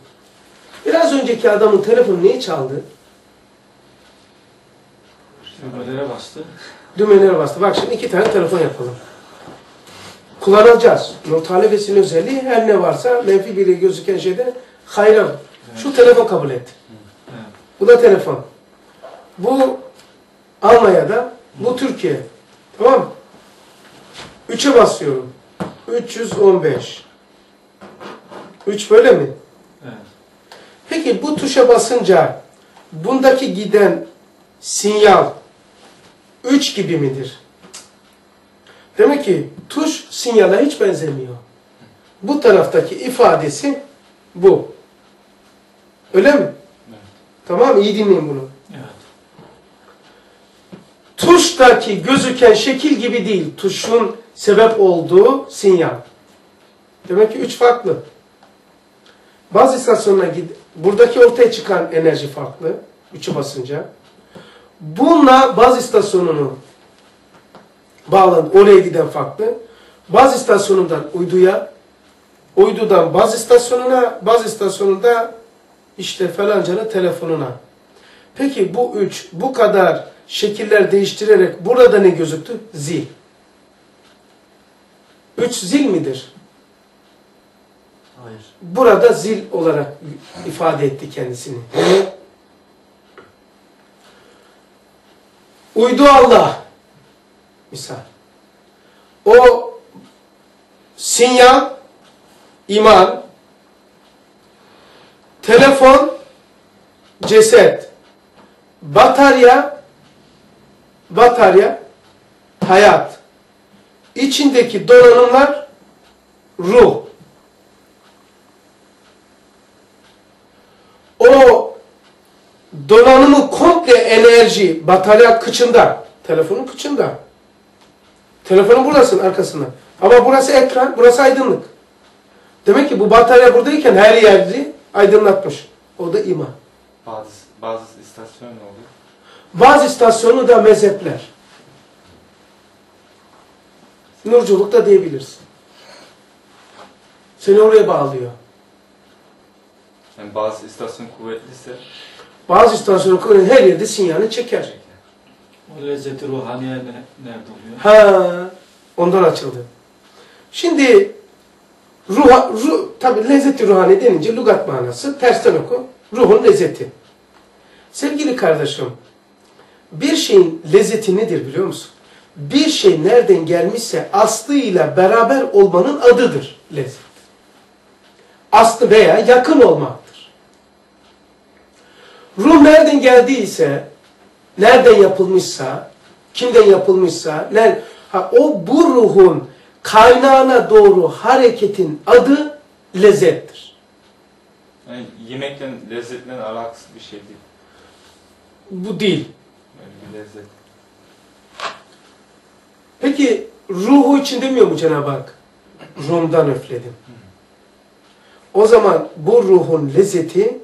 Biraz önceki adamın telefonu niye çaldı? Düğmelere bastı. Düğmelere bastı. Bak şimdi iki tane telefon yapalım. Kullanacağız. Nur talebesinin özelliği her ne varsa menfi biri gözüken şeyde hayran. Şu telefon kabul et. Evet. Bu da telefon. Bu Almanya'da, bu Türkiye. Tamam mı? Üçe basıyorum. 315. 3 böyle mi? Evet. Peki bu tuşa basınca bundaki giden sinyal 3 gibi midir? Demek ki tuş sinyala hiç benzemiyor. Bu taraftaki ifadesi bu. Öyle mi? Evet. Tamam iyi dinleyin bunu. Evet. Tuştaki gözüken şekil gibi değil. Tuşun sebep olduğu sinyal. Demek ki üç farklı. Bazı istasyonuna gid buradaki ortaya çıkan enerji farklı. Üçü basınca. Bununla baz istasyonunu bağlan oraya giden farklı. Baz istasyonundan uyduya, uydudan baz istasyonuna, baz istasyonunda işte falancanın telefonuna. Peki bu üç bu kadar şekiller değiştirerek burada ne gözüktü? Zil. Üç zil midir? Hayır. Burada zil olarak ifade etti kendisini. Uydu Allah. Misal. O sinyal, iman, telefon, ceset, batarya, batarya, hayat. İçindeki donanımlar ruh. O donanımı komple enerji, batarya kıçında. Telefonun kıçında. Telefonun burasının arkasında. Ama burası ekran, burası aydınlık. Demek ki bu batarya buradayken her yeri aydınlatmış. O da iman. Bazı, bazı istasyon ne oluyor? Bazı istasyonu da mezhepler. Nurculuk da diyebilirsin. Seni oraya bağlıyor. Yani bazı istasyon kuvvetliyse Bazı istasyonu koyun her yerde sinyalini çeker. O lezzeti ruhaniye ne, nerede oluyor? Ha, ondan açıldı. Şimdi ruha, ruh, tabi lezzeti ruhani denince lügat manası tersten oku. Ruhun lezzeti. Sevgili kardeşim, bir şeyin lezzeti nedir biliyor musun? Bir şey nereden gelmişse aslıyla beraber olmanın adıdır lezzet. Aslı veya yakın olmaktır. Ruh nereden geldiyse, nereden yapılmışsa, kimden yapılmışsa, ner, ha, o bu ruhun kaynağına doğru hareketin adı lezzettir. yani yemekle lezzetle alakası bir şey değil. Bu değil. Böyle bir lezzet. Peki ruhu için demiyor mu Cenab-ı Hak? Rum'dan öfledim. O zaman bu ruhun lezzeti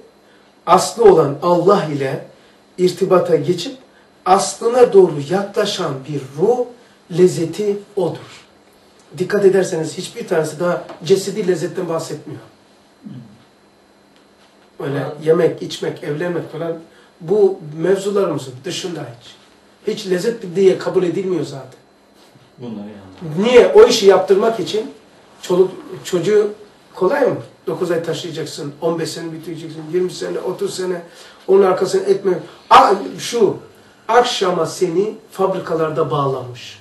aslı olan Allah ile irtibata geçip aslına doğru yaklaşan bir ruh lezzeti odur. Dikkat ederseniz hiçbir tanesi daha cesedi lezzetten bahsetmiyor. Öyle yemek, içmek, evlenmek falan bu mevzularımızın dışında hiç. Hiç lezzet diye kabul edilmiyor zaten. Bunları yani. Niye? O işi yaptırmak için çoluk çocuğu kolay mı? 9 ay taşıyacaksın, 15 sene bitireceksin, 20 sene, 30 sene onun arkasını etme. Şu, akşama seni fabrikalarda bağlamış.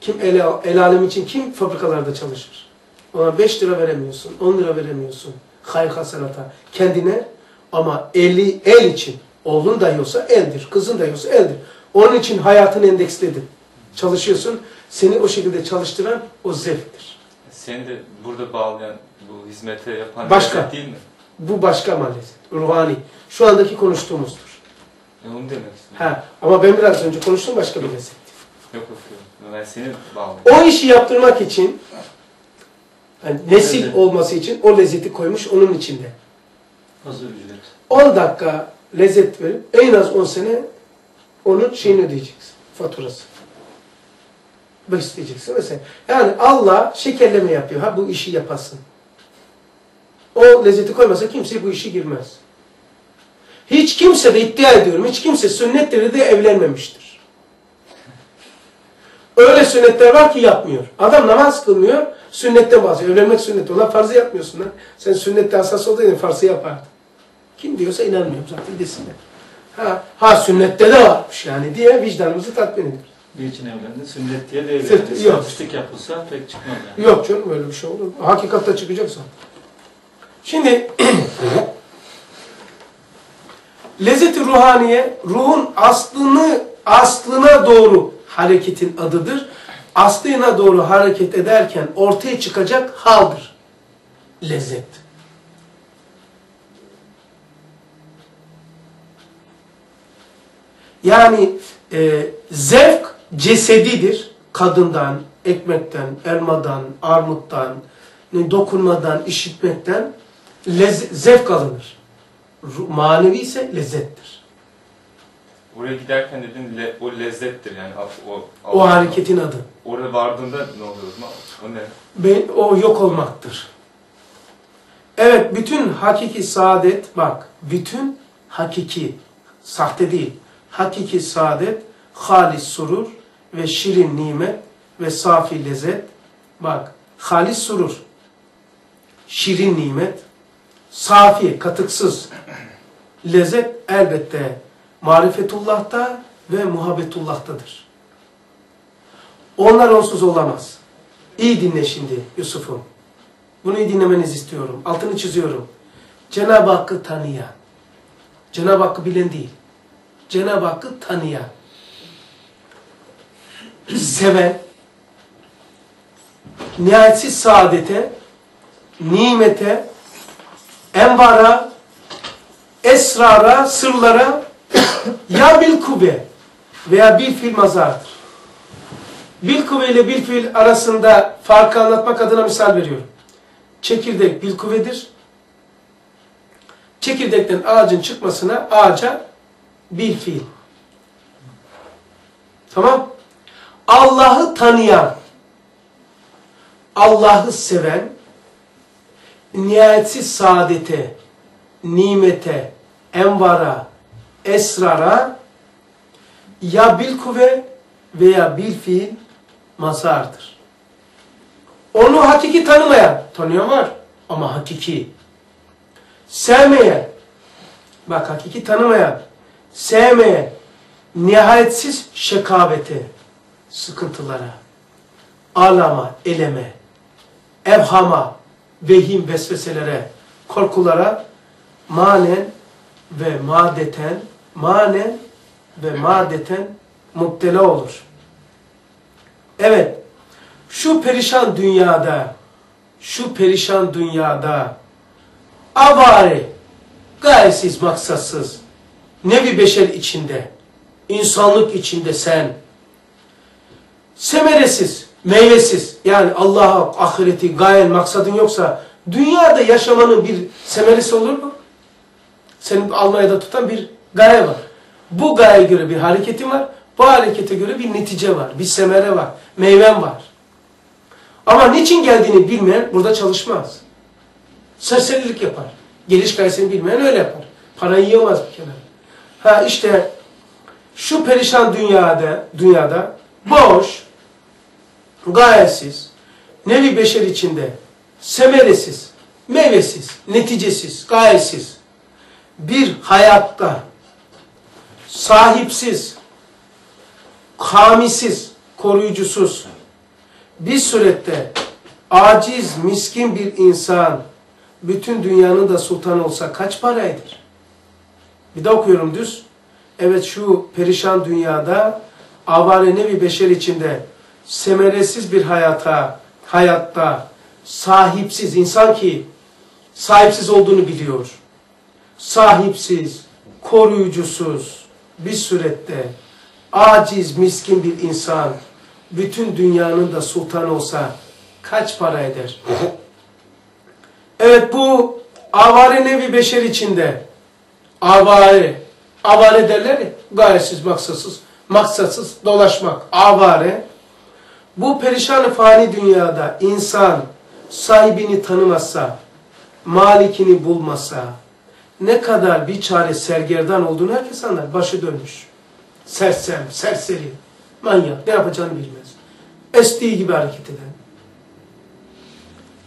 Kim el, el alem için kim fabrikalarda çalışır? Ona 5 lira veremiyorsun, 10 lira veremiyorsun. Hayır hasenata. Kendine ama eli el için. Oğlun da olsa eldir, kızın da olsa eldir. Onun için hayatını endeksledin. Çalışıyorsun. Seni o şekilde çalıştıran o zevktir. Seni de burada bağlayan, bu hizmete yapan Başka. değil mi? Bu başka maalesef. Ruhani. Şu andaki konuştuğumuzdur. E onu demek istiyorum. Ha, ama ben biraz önce konuştum başka bir lezzet. Yok yok yok. Ben seni bağlıyorum. O işi yaptırmak için yani nesil Evet. olması için o lezzeti koymuş onun içinde. Hazır ücret. 10 dakika lezzet verip en az 10 sene onun şeyini ödeyeceksin. Faturası. Besleyeceksin mesela. Yani Allah şekerleme yapıyor. Ha bu işi yapasın. O lezzeti koymasa kimse bu işi girmez. Hiç kimse de iddia ediyorum. Hiç kimse sünnetleri de evlenmemiştir. Öyle sünnetler var ki yapmıyor. Adam namaz kılmıyor, sünnetten bahsediyor. Evlenmek sünnet. Ulan farzı yapmıyorsun lan. Sen sünnette asas olsaydın farzı yapardın. Kim diyorsa inanmıyorum zaten desinler. Ha, ha sünnette de varmış yani diye vicdanımızı tatmin ediyoruz. Niçin evlendi? Sünnet diye de Sünnet- evlendi. yok. İstatistik yapılsa pek çıkmaz yani. Yok canım öyle bir şey olur mu? Hakikatte çıkacaksa. Şimdi [CLEARS THROAT] lezzeti ruhaniye ruhun aslını aslına doğru hareketin adıdır. Aslına doğru hareket ederken ortaya çıkacak haldır. Lezzet. Yani e, zevk cesedidir. Kadından, ekmekten, elmadan, armuttan, dokunmadan, işitmekten zevk alınır. Manevi ise lezzettir. Oraya giderken dedin le, o lezzettir yani. O, o, O hareketin adı. Oraya vardığında ne oluyor o zaman? O ne? Ben, o yok olmaktır. Evet, bütün hakiki saadet, bak, bütün hakiki, sahte değil, hakiki saadet, halis surur ve şirin nimet ve safi lezzet, bak, halis surur, şirin nimet, safi, katıksız lezzet elbette marifetullah'ta ve muhabbetullah'tadır. Onlar onsuz olamaz. İyi dinle şimdi Yusuf'um. Bunu iyi dinlemenizi istiyorum. Altını çiziyorum. Cenab-ı Hakk'ı tanıyan, Cenab-ı Hakk'ı bilen değil, Cenab-ı Hakk'ı tanıyan, seven, nihayetsiz saadete, nimete, envara, esrara, sırlara ya bil kuvve veya bil fil mazardır. Bil kuvve ile bil fil arasında farkı anlatmak adına misal veriyorum. Çekirdek bil kuvvedir. Çekirdekten ağacın çıkmasına ağaca bil fiil. Tamam. Allah'ı tanıyan, Allah'ı seven, nihayetsiz saadete, nimete, envara, esrara ya bil kuvve veya bil fiil mazardır. Onu hakiki tanımayan, tanıyan var ama hakiki. Sevmeyen, bak hakiki tanımayan, sevmeyen, nihayetsiz şekavete, sıkıntılara, ağlama, eleme, evhama, vehim vesveselere, korkulara manen ve madeten, manen ve madeten muptela olur. Evet, şu perişan dünyada, şu perişan dünyada avare, gayesiz, maksatsız, nevi beşer içinde, insanlık içinde sen, semeresiz, meyvesiz, yani Allah'a, ahireti, gayen, maksadın yoksa, dünyada yaşamanın bir semeresi olur mu? Senin Almanya'da tutan bir gaye var. Bu gayeye göre bir hareketin var, bu harekete göre bir netice var, bir semere var, meyven var. Ama niçin geldiğini bilmeyen burada çalışmaz. Serserilik yapar. Geliş gayesini bilmeyen öyle yapar. Parayı yiyemez bir kenara. Ha işte şu perişan dünyada, dünyada boş, gayesiz, nevi beşer içinde, semeresiz, meyvesiz, neticesiz, gayesiz bir hayatta sahipsiz, kamisiz, koruyucusuz bir surette aciz, miskin bir insan bütün dünyanın da sultanı olsa kaç paraydır? Bir de okuyorum düz. Evet şu perişan dünyada avare nevi beşer içinde semeresiz bir hayata, hayatta sahipsiz insan ki sahipsiz olduğunu biliyor. Sahipsiz, koruyucusuz bir surette aciz, miskin bir insan bütün dünyanın da sultanı olsa kaç para eder? Evet bu avare nevi beşer içinde avare, avare derler ya gayesiz, maksatsız, maksatsız dolaşmak, avare. Bu perişan fani dünyada insan sahibini tanımazsa, malikini bulmasa, ne kadar bir çare sergerdan olduğunu herkes anlar. Başı dönmüş. Sersem, serseri, manyak, ne yapacağını bilmez. Estiği gibi hareket eden.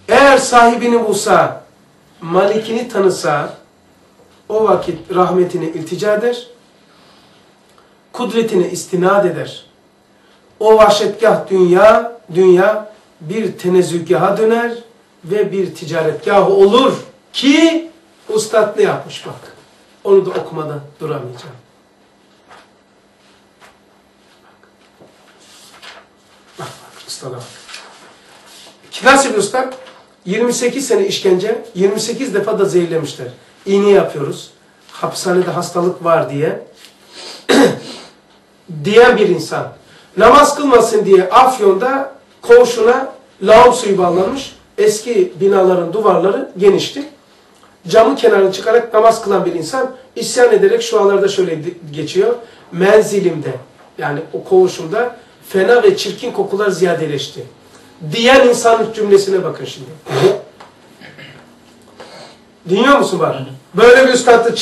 Eğer sahibini bulsa, malikini tanısa, o vakit rahmetine iltica eder, kudretine istinad eder. O vahşetgah dünya, dünya bir tenezzülgaha döner ve bir ticaretgah olur ki ustad ne yapmış bak. Onu da okumadan duramayacağım. Bak bak ustada bak. Nasıl bir usta? 28 sene işkence, 28 defa da zehirlemişler. İğne yapıyoruz. Hapishanede hastalık var diye. [CLEARS THROAT] diyen bir insan. Namaz kılmasın diye Afyon'da koğuşuna lağım suyu bağlanmış. Eski binaların duvarları genişti. Camı kenarına çıkarak namaz kılan bir insan isyan ederek şu anlarda şöyle geçiyor. Menzilimde yani o koğuşumda fena ve çirkin kokular ziyadeleşti. Diyen insanın cümlesine bakın şimdi. Dinliyor musun bak? Böyle bir üstadlı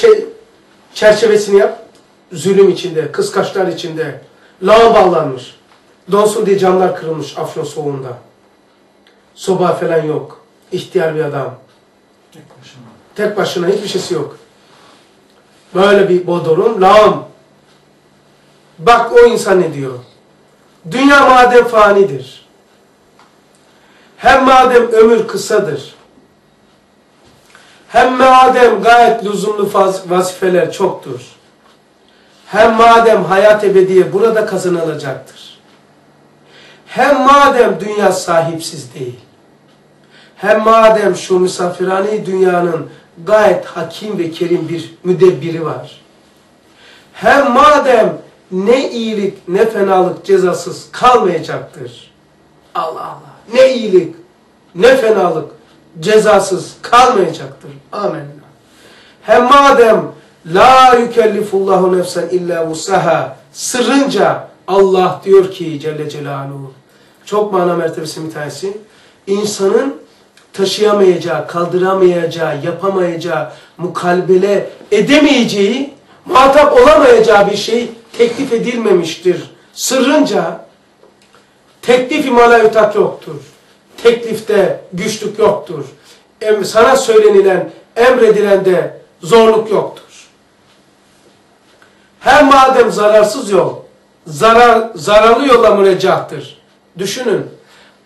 çerçevesini yap. Zulüm içinde, kıskaçlar içinde, lağım bağlanmış. Donsun diye camlar kırılmış Afyon soğuğunda. Soba falan yok. İhtiyar bir adam. Tek başına. Tek başına hiçbir şeysi yok. Böyle bir bodrum, lağım. Bak o insan ne diyor? Dünya madem fanidir. Hem madem ömür kısadır. Hem madem gayet lüzumlu vazifeler çoktur. Hem madem hayat ebediye burada kazanılacaktır. Hem madem dünya sahipsiz değil. Hem madem şu misafirhane dünyanın gayet hakim ve kerim bir müdebbiri var. Hem madem ne iyilik ne fenalık cezasız kalmayacaktır. Allah Allah. Ne iyilik ne fenalık cezasız kalmayacaktır. Amin. Hem madem la yükellifullahu nefsen illa vusaha sırrınca Allah diyor ki Celle Celaluhu çok mana mertebesi bir tanesi insanın taşıyamayacağı, kaldıramayacağı, yapamayacağı, mukalbele edemeyeceği, muhatap olamayacağı bir şey teklif edilmemiştir. Sırrınca teklif imalayutak yoktur. Teklifte güçlük yoktur. Sana söylenilen, emredilende zorluk yoktur. Her madem zararsız yol, zarar, zararlı yola müreccahtır. Düşünün.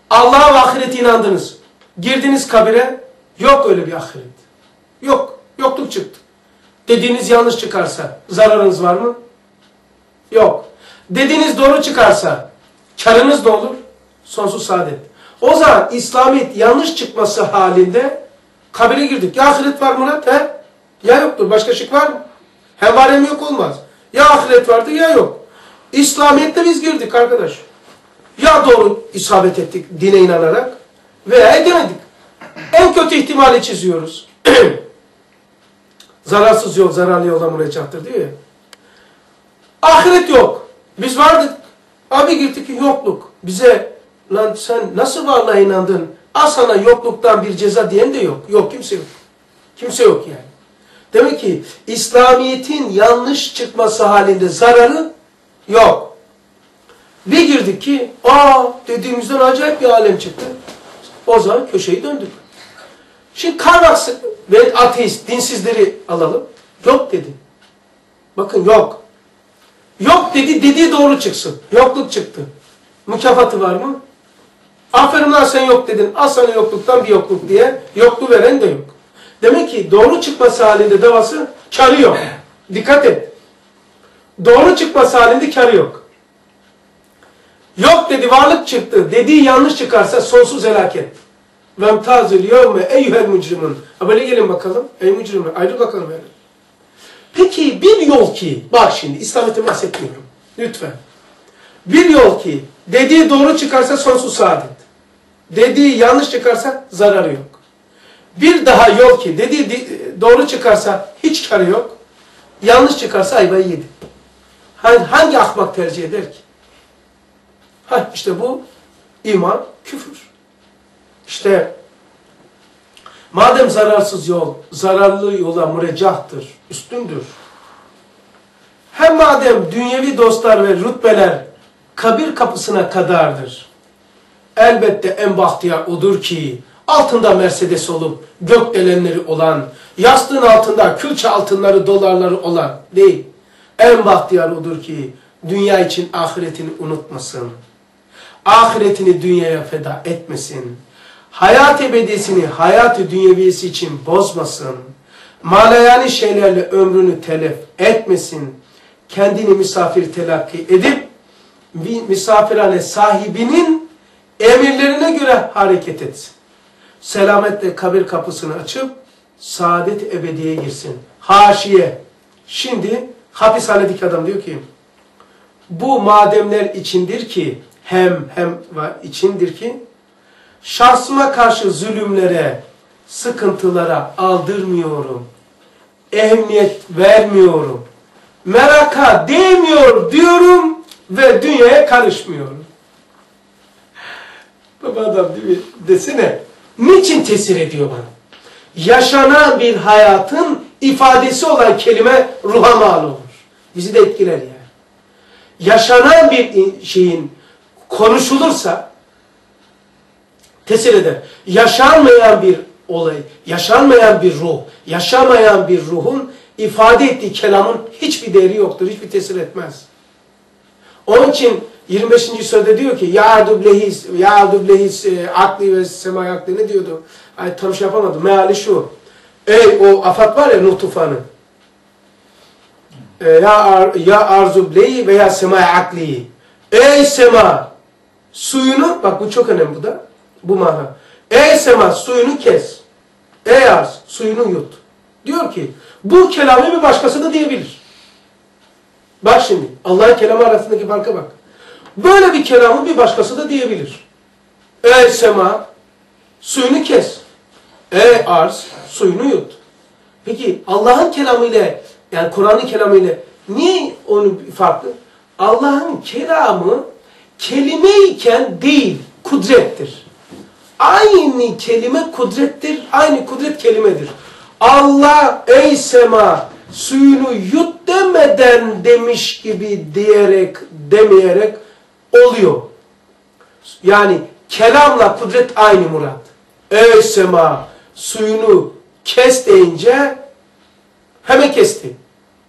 Allah'a ve ahirete inandınız. Girdiniz kabire, yok öyle bir ahiret. Yok, yokluk çıktı. Dediğiniz yanlış çıkarsa zararınız var mı? Yok. Dediğiniz doğru çıkarsa karınız ne olur? Sonsuz saadet. O zaman İslamiyet yanlış çıkması halinde kabire girdik. Ya ahiret var Murat he? Ya yoktur. Başka şık var mı? Hem var hem yok olmaz. Ya ahiret vardı ya yok. İslamiyet'te biz girdik arkadaş. Ya doğru isabet ettik dine inanarak veya edemedik. En kötü ihtimali çiziyoruz. [CLEARS THROAT] Zararsız yol, zararlı yoldan müreccahtır diyor ya. Ahiret yok. Biz vardık. Abi girdik ki yokluk. Bize lan sen nasıl varlığa inandın? Al sana yokluktan bir ceza diyen de yok. Yok kimse yok. Kimse yok yani. Demek ki İslamiyet'in yanlış çıkması halinde zararı yok. Bir girdik ki aa dediğimizden acayip bir alem çıktı. O zaman köşeyi döndük. Şimdi Karl ve ateist, dinsizleri alalım. Yok dedi. Bakın yok. Yok dedi, dediği doğru çıksın. Yokluk çıktı. Mükafatı var mı? Aferin lan sen yok dedin. Al sana yokluktan bir yokluk diye. Yoklu veren de yok. Demek ki doğru çıkması halinde davası karı yok. Dikkat et. Doğru çıkması halinde karı yok. Yok dedi varlık çıktı. Dediği yanlış çıkarsa sonsuz helaket. Ve tazil yevme eyyuhel mücrimun. Böyle gelin bakalım. Ey mücrimun. Ayrıl bakalım yani. Peki bir yol ki, bak şimdi İslamiyet'i bahsetmiyorum. Lütfen. Bir yol ki dediği doğru çıkarsa sonsuz saadet. Dediği yanlış çıkarsa zararı yok. Bir daha yol ki dediği doğru çıkarsa hiç karı yok. Yanlış çıkarsa ayvayı yedi. Hangi ahmak tercih eder ki? Ha işte bu iman küfür. İşte madem zararsız yol, zararlı yola müreccahtır, üstündür. Hem madem dünyevi dostlar ve rütbeler kabir kapısına kadardır. Elbette en bahtiyar odur ki altında Mercedes olup gökdelenleri olan, yastığın altında külçe altınları, dolarları olan değil. En bahtiyar odur ki dünya için ahiretini unutmasın. Ahiretini dünyaya feda etmesin. Hayat ebedisini hayat-ı dünyeviyesi için bozmasın. Malayani şeylerle ömrünü telef etmesin. Kendini misafir telakki edip misafirhane sahibinin emirlerine göre hareket etsin. Selametle kabir kapısını açıp saadet ebediye girsin. Haşiye. Şimdi hapishanedeki adam diyor ki bu mademler içindir ki hem hem içindir ki şahsıma karşı zulümlere, sıkıntılara aldırmıyorum. Ehemmiyet vermiyorum. Meraka değmiyor diyorum ve dünyaya karışmıyorum. [LAUGHS] Baba adam değil mi? Desene. Niçin tesir ediyor bana? Yaşanan bir hayatın ifadesi olan kelime ruha mal olur. Bizi de etkiler yani. Yaşanan bir şeyin konuşulursa tesir eder. Yaşanmayan bir olay, yaşanmayan bir ruh, yaşamayan bir ruhun ifade ettiği kelamın hiçbir değeri yoktur, hiçbir tesir etmez. Onun için 25. sözde diyor ki ya dublehis, ya dublehis e, akli ve semay akli ne diyordu? Ay, tam şey yapamadım. Meali şu. Ey o afat var ya Nuh tufanı. E, ya, ar, ya arzubleyi veya semay akli. Ey sema suyunu, bak bu çok önemli bu da. Bu mana. Ey sema suyunu kes. Ey arz suyunu yut. Diyor ki bu kelamı bir başkası da diyebilir. Bak şimdi Allah'ın kelamı arasındaki farka bak. Böyle bir kelamı bir başkası da diyebilir. Ey sema suyunu kes. Ey arz suyunu yut. Peki Allah'ın kelamı ile yani Kur'an'ın kelamı ile niye onu farklı? Allah'ın kelamı kelimeyken değil kudrettir. Aynı kelime kudrettir, aynı kudret kelimedir. Allah ey sema suyunu yut demeden demiş gibi diyerek, demeyerek oluyor. Yani kelamla kudret aynı Murat. Ey sema suyunu kes deyince hemen kesti.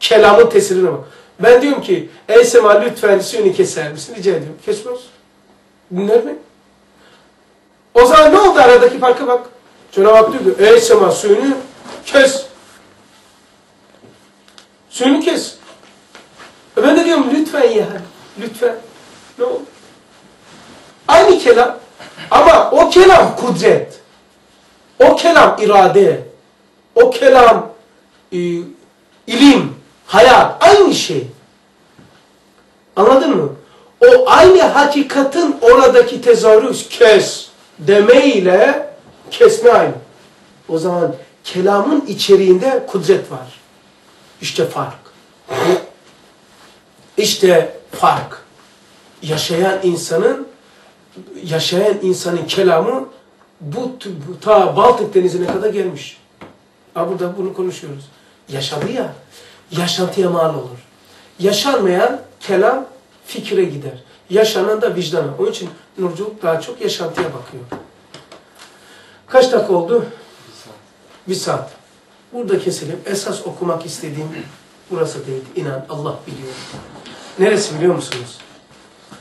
Kelamın tesirine bak. Ben diyorum ki ey sema lütfen suyunu keser misin? Rica ediyorum. Kesmez. Dinler mi? O zaman ne oldu aradaki farka bak. Cenab-ı Hak diyor ki ey sema suyunu kes. Suyunu kes. E ben de diyorum lütfen ya. Lütfen. Ne oldu? Aynı kelam. Ama o kelam kudret. O kelam irade. O kelam e, ilim, hayat. Aynı şey. Anladın mı? O aynı hakikatin oradaki tezahürü kes demeyle kesme aynı. O zaman kelamın içeriğinde kudret var. İşte fark. İşte fark. Yaşayan insanın yaşayan insanın kelamı bu, bu ta Baltık denizine kadar gelmiş. Ha burada bunu konuşuyoruz. Yaşadı ya, yaşantıya mal olur. Yaşanmayan kelam fikre gider. Yaşanan da vicdana. Onun için Nurculuk daha çok yaşantıya bakıyor. Kaç dakika oldu? Bir saat. Bir saat. Burada keselim. Esas okumak istediğim burası değil. İnan Allah biliyor. Neresi biliyor musunuz?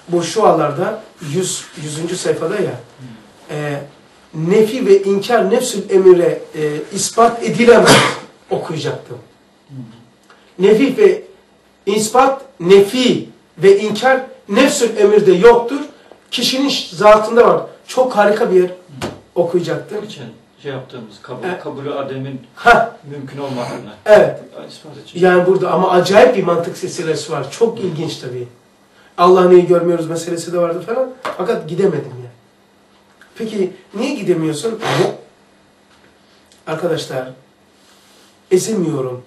Bu şu alarda 100. 100. sayfada ya e, nefi ve inkar nefsül emire e, ispat edilemez [COUGHS] okuyacaktım. Nefi ve ispat nefi ve inkar nefsül emirde yoktur. Kişinin zatında var. Çok harika bir yer okuyacaktım. Geçen şey yaptığımız kabul, Evet. kabulü ademin Ha, mümkün olmadığını evet. ispat için. Yani burada ama acayip bir mantık silsilesi var. Çok ilginç tabii. Allah'ı neyi görmüyoruz meselesi de vardı falan. Fakat gidemedim ya. Peki niye gidemiyorsun? Arkadaşlar ezemiyorum.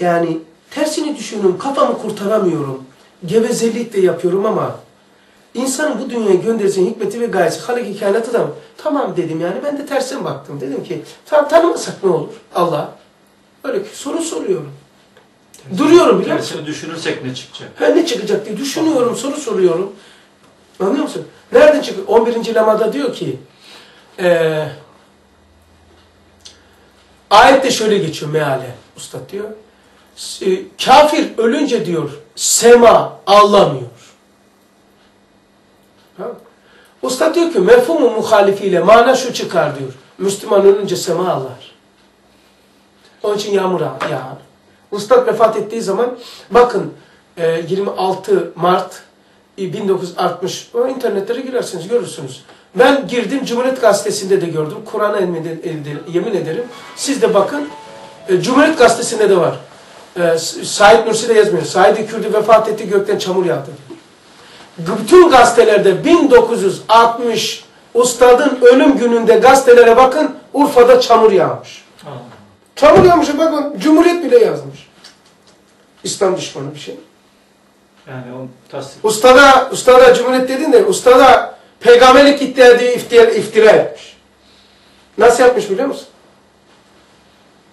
Yani tersini düşünüyorum. Kafamı kurtaramıyorum. Gevezelik de yapıyorum ama insanın bu dünyaya göndereceği hikmeti ve gayesi Halik kainatı da tamam dedim yani ben de tersine baktım. Dedim ki tam tanımasak ne olur Allah? Öyle ki soru soruyorum. Duruyorum biliyor musun? Tersini düşünürsek ne çıkacak? Ha, ne çıkacak diye düşünüyorum, soru soruyorum. Anlıyor musun? Nereden çıkıyor? 11. lemada diyor ki eee ayette şöyle geçiyor meale. Ustad diyor. e, Kafir ölünce diyor sema ağlamıyor. Ha? Ustad diyor ki mefhumu muhalifiyle mana şu çıkar diyor. Müslüman ölünce sema ağlar. Onun için yağmur yağar. Ustad vefat ettiği zaman bakın e, 26 Mart e, 1960 o internetlere girersiniz görürsünüz. Ben girdim Cumhuriyet Gazetesi'nde de gördüm. Kur'an'a yemin ederim. Siz de bakın e, Cumhuriyet Gazetesi'nde de var. E, Said Nursi de yazmıyor. Said Kürdü vefat etti gökten çamur yağdı. Bütün gazetelerde 1960 ustadın ölüm gününde gazetelere bakın Urfa'da çamur yağmış. Aa, Çamur yağmış bakın Cumhuriyet bile yazmış. İslam düşmanı bir şey. yani o tasdik. Ustada, ustada Cumhuriyet dedin de ustada peygamberlik iddia ediyor iftira, iftira etmiş. Nasıl yapmış biliyor musun?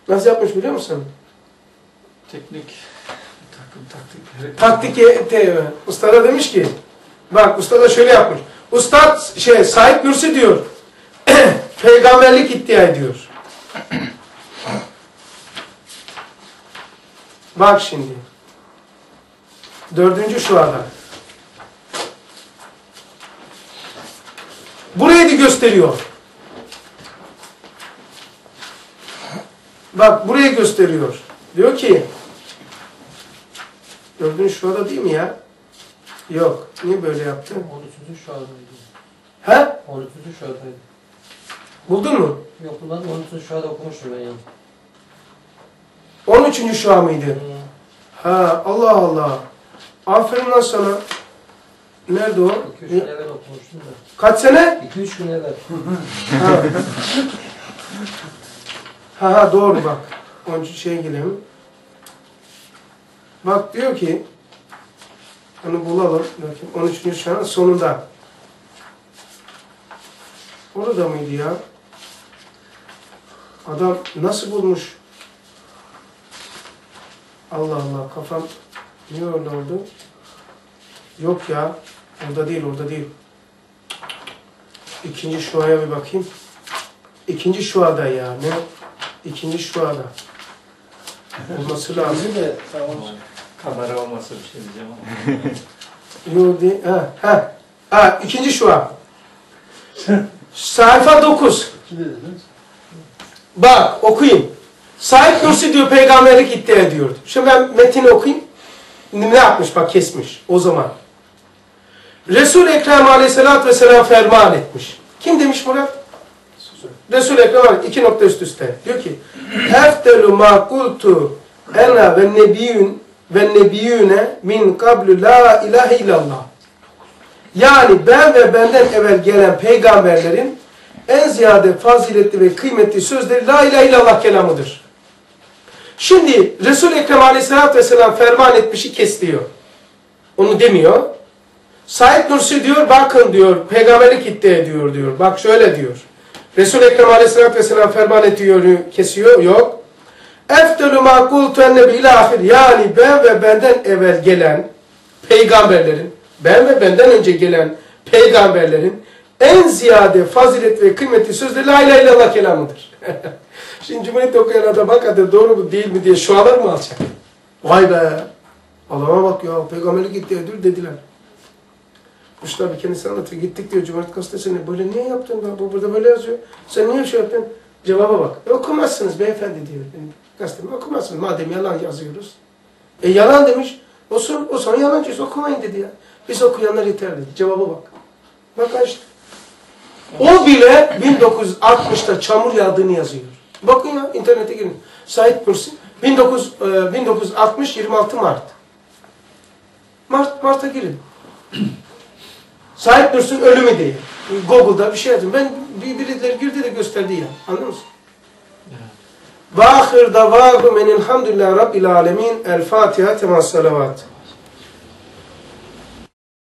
Nasıl yapmış biliyor musun? Teknik takım taktikleri. Taktik e- te- ustada demiş ki bak ustada şöyle yapmış. Ustad şey Said Nursi diyor [CLEARS THROAT] peygamberlik iddia ediyor. Bak şimdi. Dördüncü şu adam. Burayı da gösteriyor. Bak burayı gösteriyor. Diyor ki Dördüncü şurada değil mi ya? Yok. Niye böyle yaptı? 13. şuadaydı. He? 13. şuadaydı. Buldun mu? Yok bundan 13. şuada okumuştum ben yani. 13. şua mıydı? Ha Allah Allah. Aferin lan sana. Nerede o? 2-3 gün evvel okumuştum da. Kaç sene? 2-3 gün evvel. Ha. ha ha doğru bak. 13 şeye gelelim. Bak diyor ki onu bulalım. Bakayım 13. şuanın sonunda. Orada mıydı ya? Adam nasıl bulmuş? Allah Allah kafam niye öyle oldu? Yok ya. Orada değil, orada değil. İkinci şuaya bir bakayım. İkinci şuada ya. Ne? İkinci şuada. Olması lazım. De tamam. Kamera olmasa bir şey diyeceğim ama. [LAUGHS] Yok değil. Ha, ha. Ha, ikinci şua. [LAUGHS] Sayfa 9. Bak okuyayım. Said Nursi diyor peygamberlik iddia ediyordu. Şimdi ben metini okuyayım. Ne yapmış bak kesmiş o zaman. Resul-i Ekrem aleyhissalatü vesselam ferman etmiş. Kim demiş Murat? Resul-i Ekrem iki nokta üst üste. Diyor ki Eftelu ma kultu ena ve nebiyyün ve nebiyyüne min kablu la ilahe illallah. Yani ben ve benden evvel gelen peygamberlerin en ziyade faziletli ve kıymetli sözleri la ilahe illallah kelamıdır. Şimdi Resul-i Ekrem aleyhissalatü vesselam ferman etmişi kes diyor. Onu demiyor. Said Nursi diyor bakın diyor peygamberlik iddia ediyor diyor. Bak şöyle diyor. Resul-i Ekrem aleyhissalatü vesselam ferman ediyor kesiyor. Yok. Eftelü ma kultu ennebi ilahir. Yani ben ve benden evvel gelen peygamberlerin, ben ve benden önce gelen peygamberlerin en ziyade fazilet ve kıymetli sözleri la ilahe illallah kelamıdır. [LAUGHS] Şimdi Cumhuriyet okuyan adam hakikaten doğru mu değil mi diye şualar mı alacak? Vay be! Adama bak ya peygamberlik iddia ediyor dediler. Kuşlar bir kendisi anlatıyor. Gittik diyor Cumhuriyet Gazetesi'ne. Böyle niye yaptın? be? Bu burada böyle yazıyor. Sen niye şey yaptın? Cevaba bak. E, okumazsınız beyefendi diyor. Benim gazetemi okumazsınız. Madem yalan yazıyoruz. E yalan demiş. O, son, o sana yalancıyız. Okumayın dedi ya. Biz okuyanlar yeter dedi. Cevaba bak. Bak işte. O bile 1960'ta çamur yağdığını yazıyor. Bakın ya internete girin. Said Nursi 19, e, 1960 26 Mart. Mart Mart'a girin. [CLEARS THROAT] Said Nursi'nin ölümü diye. Google'da bir şey yazdım. Ben bir birileri girdi de gösterdi ya. Anlıyor musun? Ve ahir davahum enilhamdülillahi rabbil alemin. El Fatiha temas salavat.